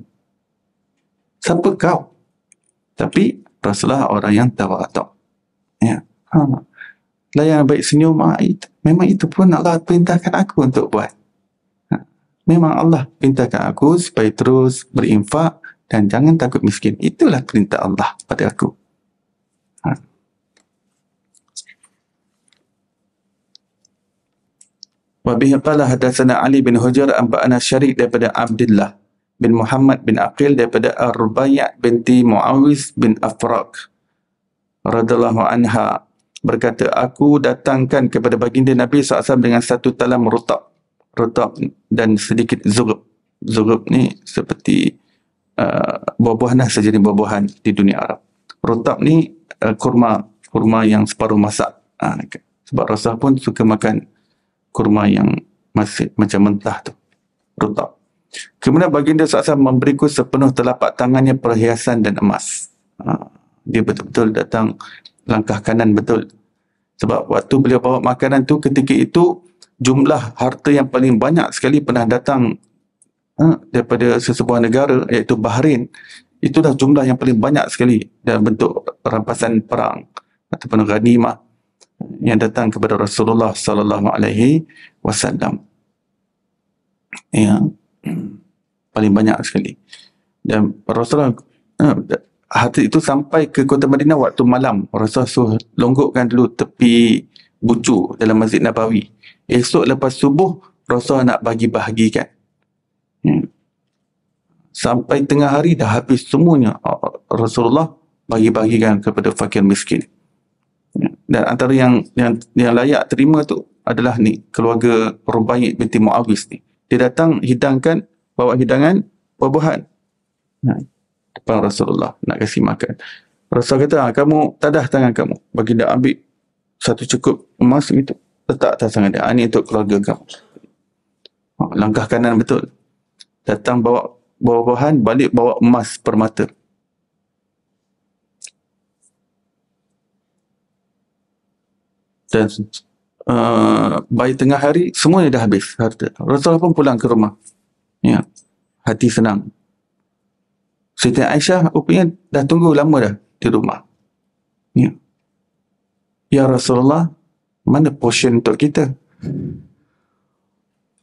Siapa kau? Tapi Rasulullah orang yang tawaduk. Ya. Ha. Layan baik senyum, ha, itu, memang itu pun Allah perintahkan aku untuk buat. Ha. Memang Allah perintahkan aku supaya terus berinfak dan jangan takut miskin. Itulah perintah Allah pada aku. Ha. Wabihi qala hadatsana Ali bin Hujar anba'ana Syarik daripada Abdullah bin Muhammad bin Aqil daripada Ar-Rubayy binti Muawiz bin Afraq radhiyallahu anha berkata, aku datangkan kepada baginda Nabi SAW dengan satu talam rutab. Rutab dan sedikit zurub. Zurub ni seperti uh, buah-buahan lah sejenis buah-buahan di dunia Arab. Rutab ni uh, kurma kurma yang separuh masak. Uh, sebab Rasulullah pun suka makan kurma yang masih macam mentah tu. Rutab. Kemudian baginda SAW memberiku sepenuh telapak tangannya perhiasan dan emas. Uh, dia betul-betul datang langkah kanan betul. Sebab waktu beliau bawa makanan tu ketika itu jumlah harta yang paling banyak sekali pernah datang ha, daripada sesebuah negara iaitu Bahrain. Itulah jumlah yang paling banyak sekali dalam bentuk rampasan perang ataupun ghanimah yang datang kepada Rasulullah sallallahu alaihi wasallam. Ya. Paling banyak sekali. Dan Rasulullah ha, harta itu sampai ke kota Madinah waktu malam. Rasulullah suruh longgokkan dulu tepi bucu dalam Masjid Nabawi. Esok lepas subuh, Rasulullah nak bagi-bahagikan. Hmm. Sampai tengah hari dah habis semuanya. Rasulullah bagi-bahagikan kepada fakir miskin. Hmm. Dan antara yang yang yang layak terima tu adalah ni keluarga Rubaiyah binti Muawiz ni. Dia datang hidangkan bawa hidangan buah-buahan. Hmm depan Rasulullah nak kasih makan. Rasul kata, ah, kamu tadah tangan kamu. Bagi dia ambil satu cukup emas itu. Letak atas tangan dia. Ah, ini untuk keluarga kamu. Ah, langkah kanan betul. Datang bawa bawa-bawahan, balik bawa emas permata. Dan uh, bayi tengah hari, semuanya dah habis harta. Rasulullah pun pulang ke rumah. Ya. Hati senang. Siti Aisyah rupanya dah tunggu lama dah di rumah. Ya. Ya Rasulullah, mana portion untuk kita?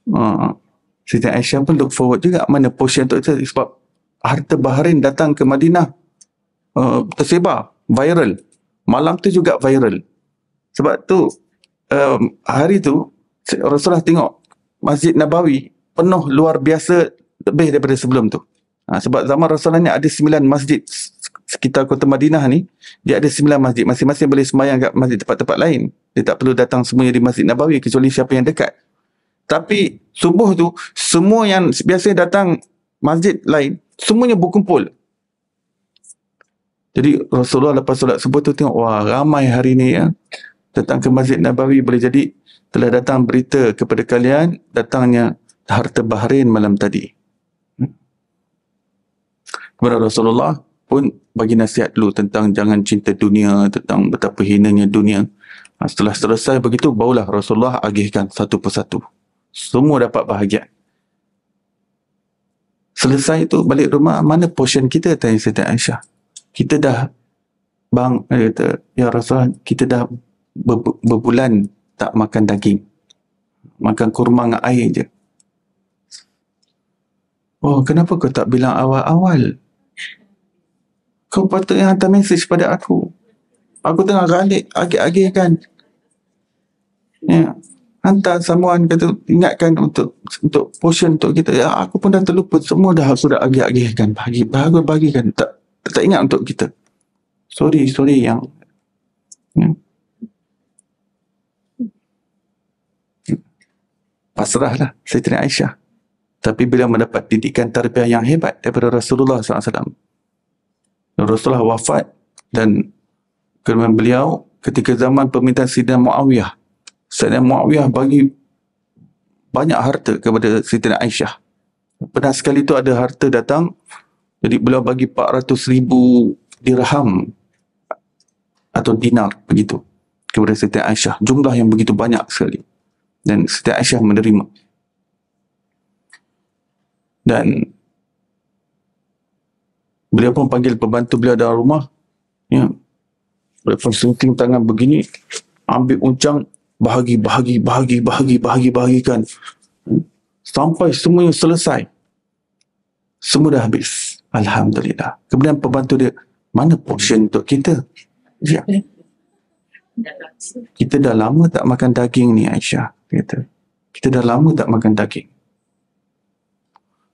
Uh, Siti Aisyah pun look forward juga mana portion untuk kita sebab harta Bahrain datang ke Madinah uh, tersebar, viral. Malam tu juga viral. Sebab tu um, hari tu Rasulullah tengok Masjid Nabawi penuh luar biasa lebih daripada sebelum tu. Ha, sebab zaman Rasulullah ada sembilan masjid sekitar kota Madinah ni, dia ada sembilan masjid. Masing-masing boleh semayang kat masjid tempat-tempat lain. Dia tak perlu datang semuanya di Masjid Nabawi kecuali siapa yang dekat. Tapi subuh tu, semua yang biasa datang masjid lain, semuanya berkumpul. Jadi Rasulullah lepas solat subuh tu tengok, wah ramai hari ni ya. Datang ke Masjid Nabawi boleh jadi telah datang berita kepada kalian datangnya harta Bahrain malam tadi. Kepada Rasulullah pun bagi nasihat dulu tentang jangan cinta dunia, tentang betapa hinanya dunia. Ha, setelah selesai begitu, barulah Rasulullah agihkan satu persatu. Semua dapat bahagian. Selesai itu balik rumah, mana portion kita tanya Siti Aisyah. Kita dah, bang, kata, ya Rasulullah, kita dah berbulan tak makan daging. Makan kurma dengan air je. Oh, kenapa kau tak bilang awal-awal? Kau patutnya hantar mesej pada aku. Aku tengah ralik, agih-agih kan. Ya. Hantar samuan kata, ingatkan untuk untuk portion untuk kita. Ya, aku pun dah terlupa. Semua dah aku dah agih-agihkan. Bagi, bagi, bagikan. Tak, tak ingat untuk kita. Sorry, sorry yang... Ya. pasrahlah Sayyidina Aisyah. Tapi bila mendapat didikan tarbiyah yang hebat daripada Rasulullah SAW. Rasulullah wafat dan kerana beliau ketika zaman pemerintahan Sayyidina Muawiyah. Sayyidina Muawiyah bagi banyak harta kepada Sayyidina Aisyah. Pernah sekali tu ada harta datang jadi beliau bagi 400 ribu dirham atau dinar begitu kepada Sayyidina Aisyah. Jumlah yang begitu banyak sekali dan Siti Aisyah menerima dan beliau pun panggil pembantu beliau dalam rumah. Ya. Pun sunting tangan begini ambil uncang bahagi bahagi bahagi bahagi bahagi bahagikan. Sampai semuanya selesai. Semua dah habis. Alhamdulillah. Kemudian pembantu dia mana portion untuk kita? Ya. kita dah lama tak makan daging ni Aisyah kata. Kita dah lama tak makan daging.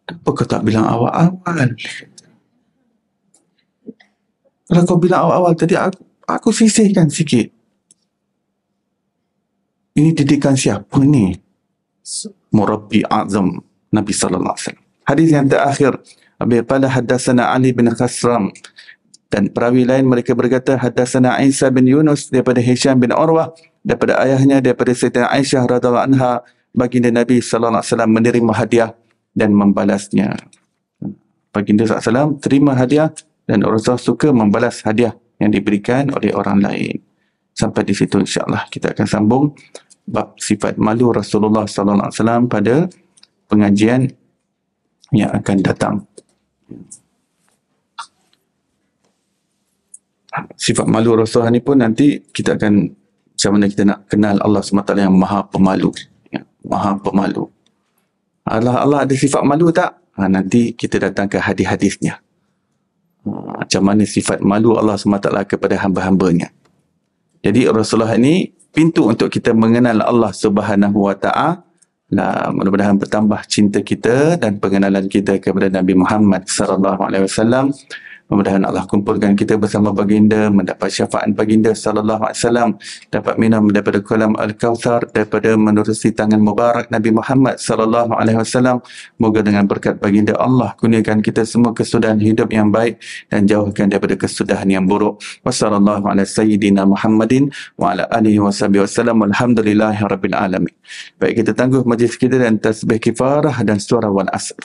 Kenapa kau tak bilang awal-awal kalau kau bilang awal-awal tadi aku, aku sisihkan sikit. Ini didikan siapa ni? Murabbi Azam Nabi Sallallahu Alaihi Wasallam. Hadis yang terakhir. Abi pada hadasana Ali bin Khasram. Dan perawi lain mereka berkata hadasana Isa bin Yunus daripada Hisham bin Urwah daripada ayahnya daripada Sayyidah Aisyah radhiyallahu anha baginda Nabi sallallahu alaihi wasallam menerima hadiah dan membalasnya. Baginda sallallahu alaihi wasallam terima hadiah dan Rasulullah suka membalas hadiah yang diberikan oleh orang lain. Sampai di situ insya-Allah kita akan sambung bab sifat malu Rasulullah sallallahu alaihi wasallam pada pengajian yang akan datang. Sifat malu Rasulullah ni pun nanti kita akan macam mana kita nak kenal Allah SWT yang maha pemalu ya, maha pemalu Allah Allah ada sifat malu tak? Ha, nanti kita datang ke hadis-hadisnya ha, macam mana sifat malu Allah SWT kepada hamba-hambanya. Jadi Rasulullah ini pintu untuk kita mengenal Allah Subhanahu Wa Taala. Nah, mudah-mudahan bertambah cinta kita dan pengenalan kita kepada Nabi Muhammad sallallahu alaihi wasallam Mudah-mudahan Allah kumpulkan kita bersama baginda, mendapat syafaat baginda sallallahu alaihi wasallam, dapat minum daripada kolam Al-Kautsar, daripada menerusi tangan mubarak Nabi Muhammad sallallahu alaihi wasallam. Moga dengan berkat baginda Allah kurniakan kita semua kesudahan hidup yang baik dan jauhkan daripada kesudahan yang buruk. Wassallallahu ala sayyidina Muhammadin wa ala alihi washabihi wasallam. Alhamdulillahirabbil alamin. Baik kita tangguh majlis kita dan tasbih kifarah dan suara wal asr.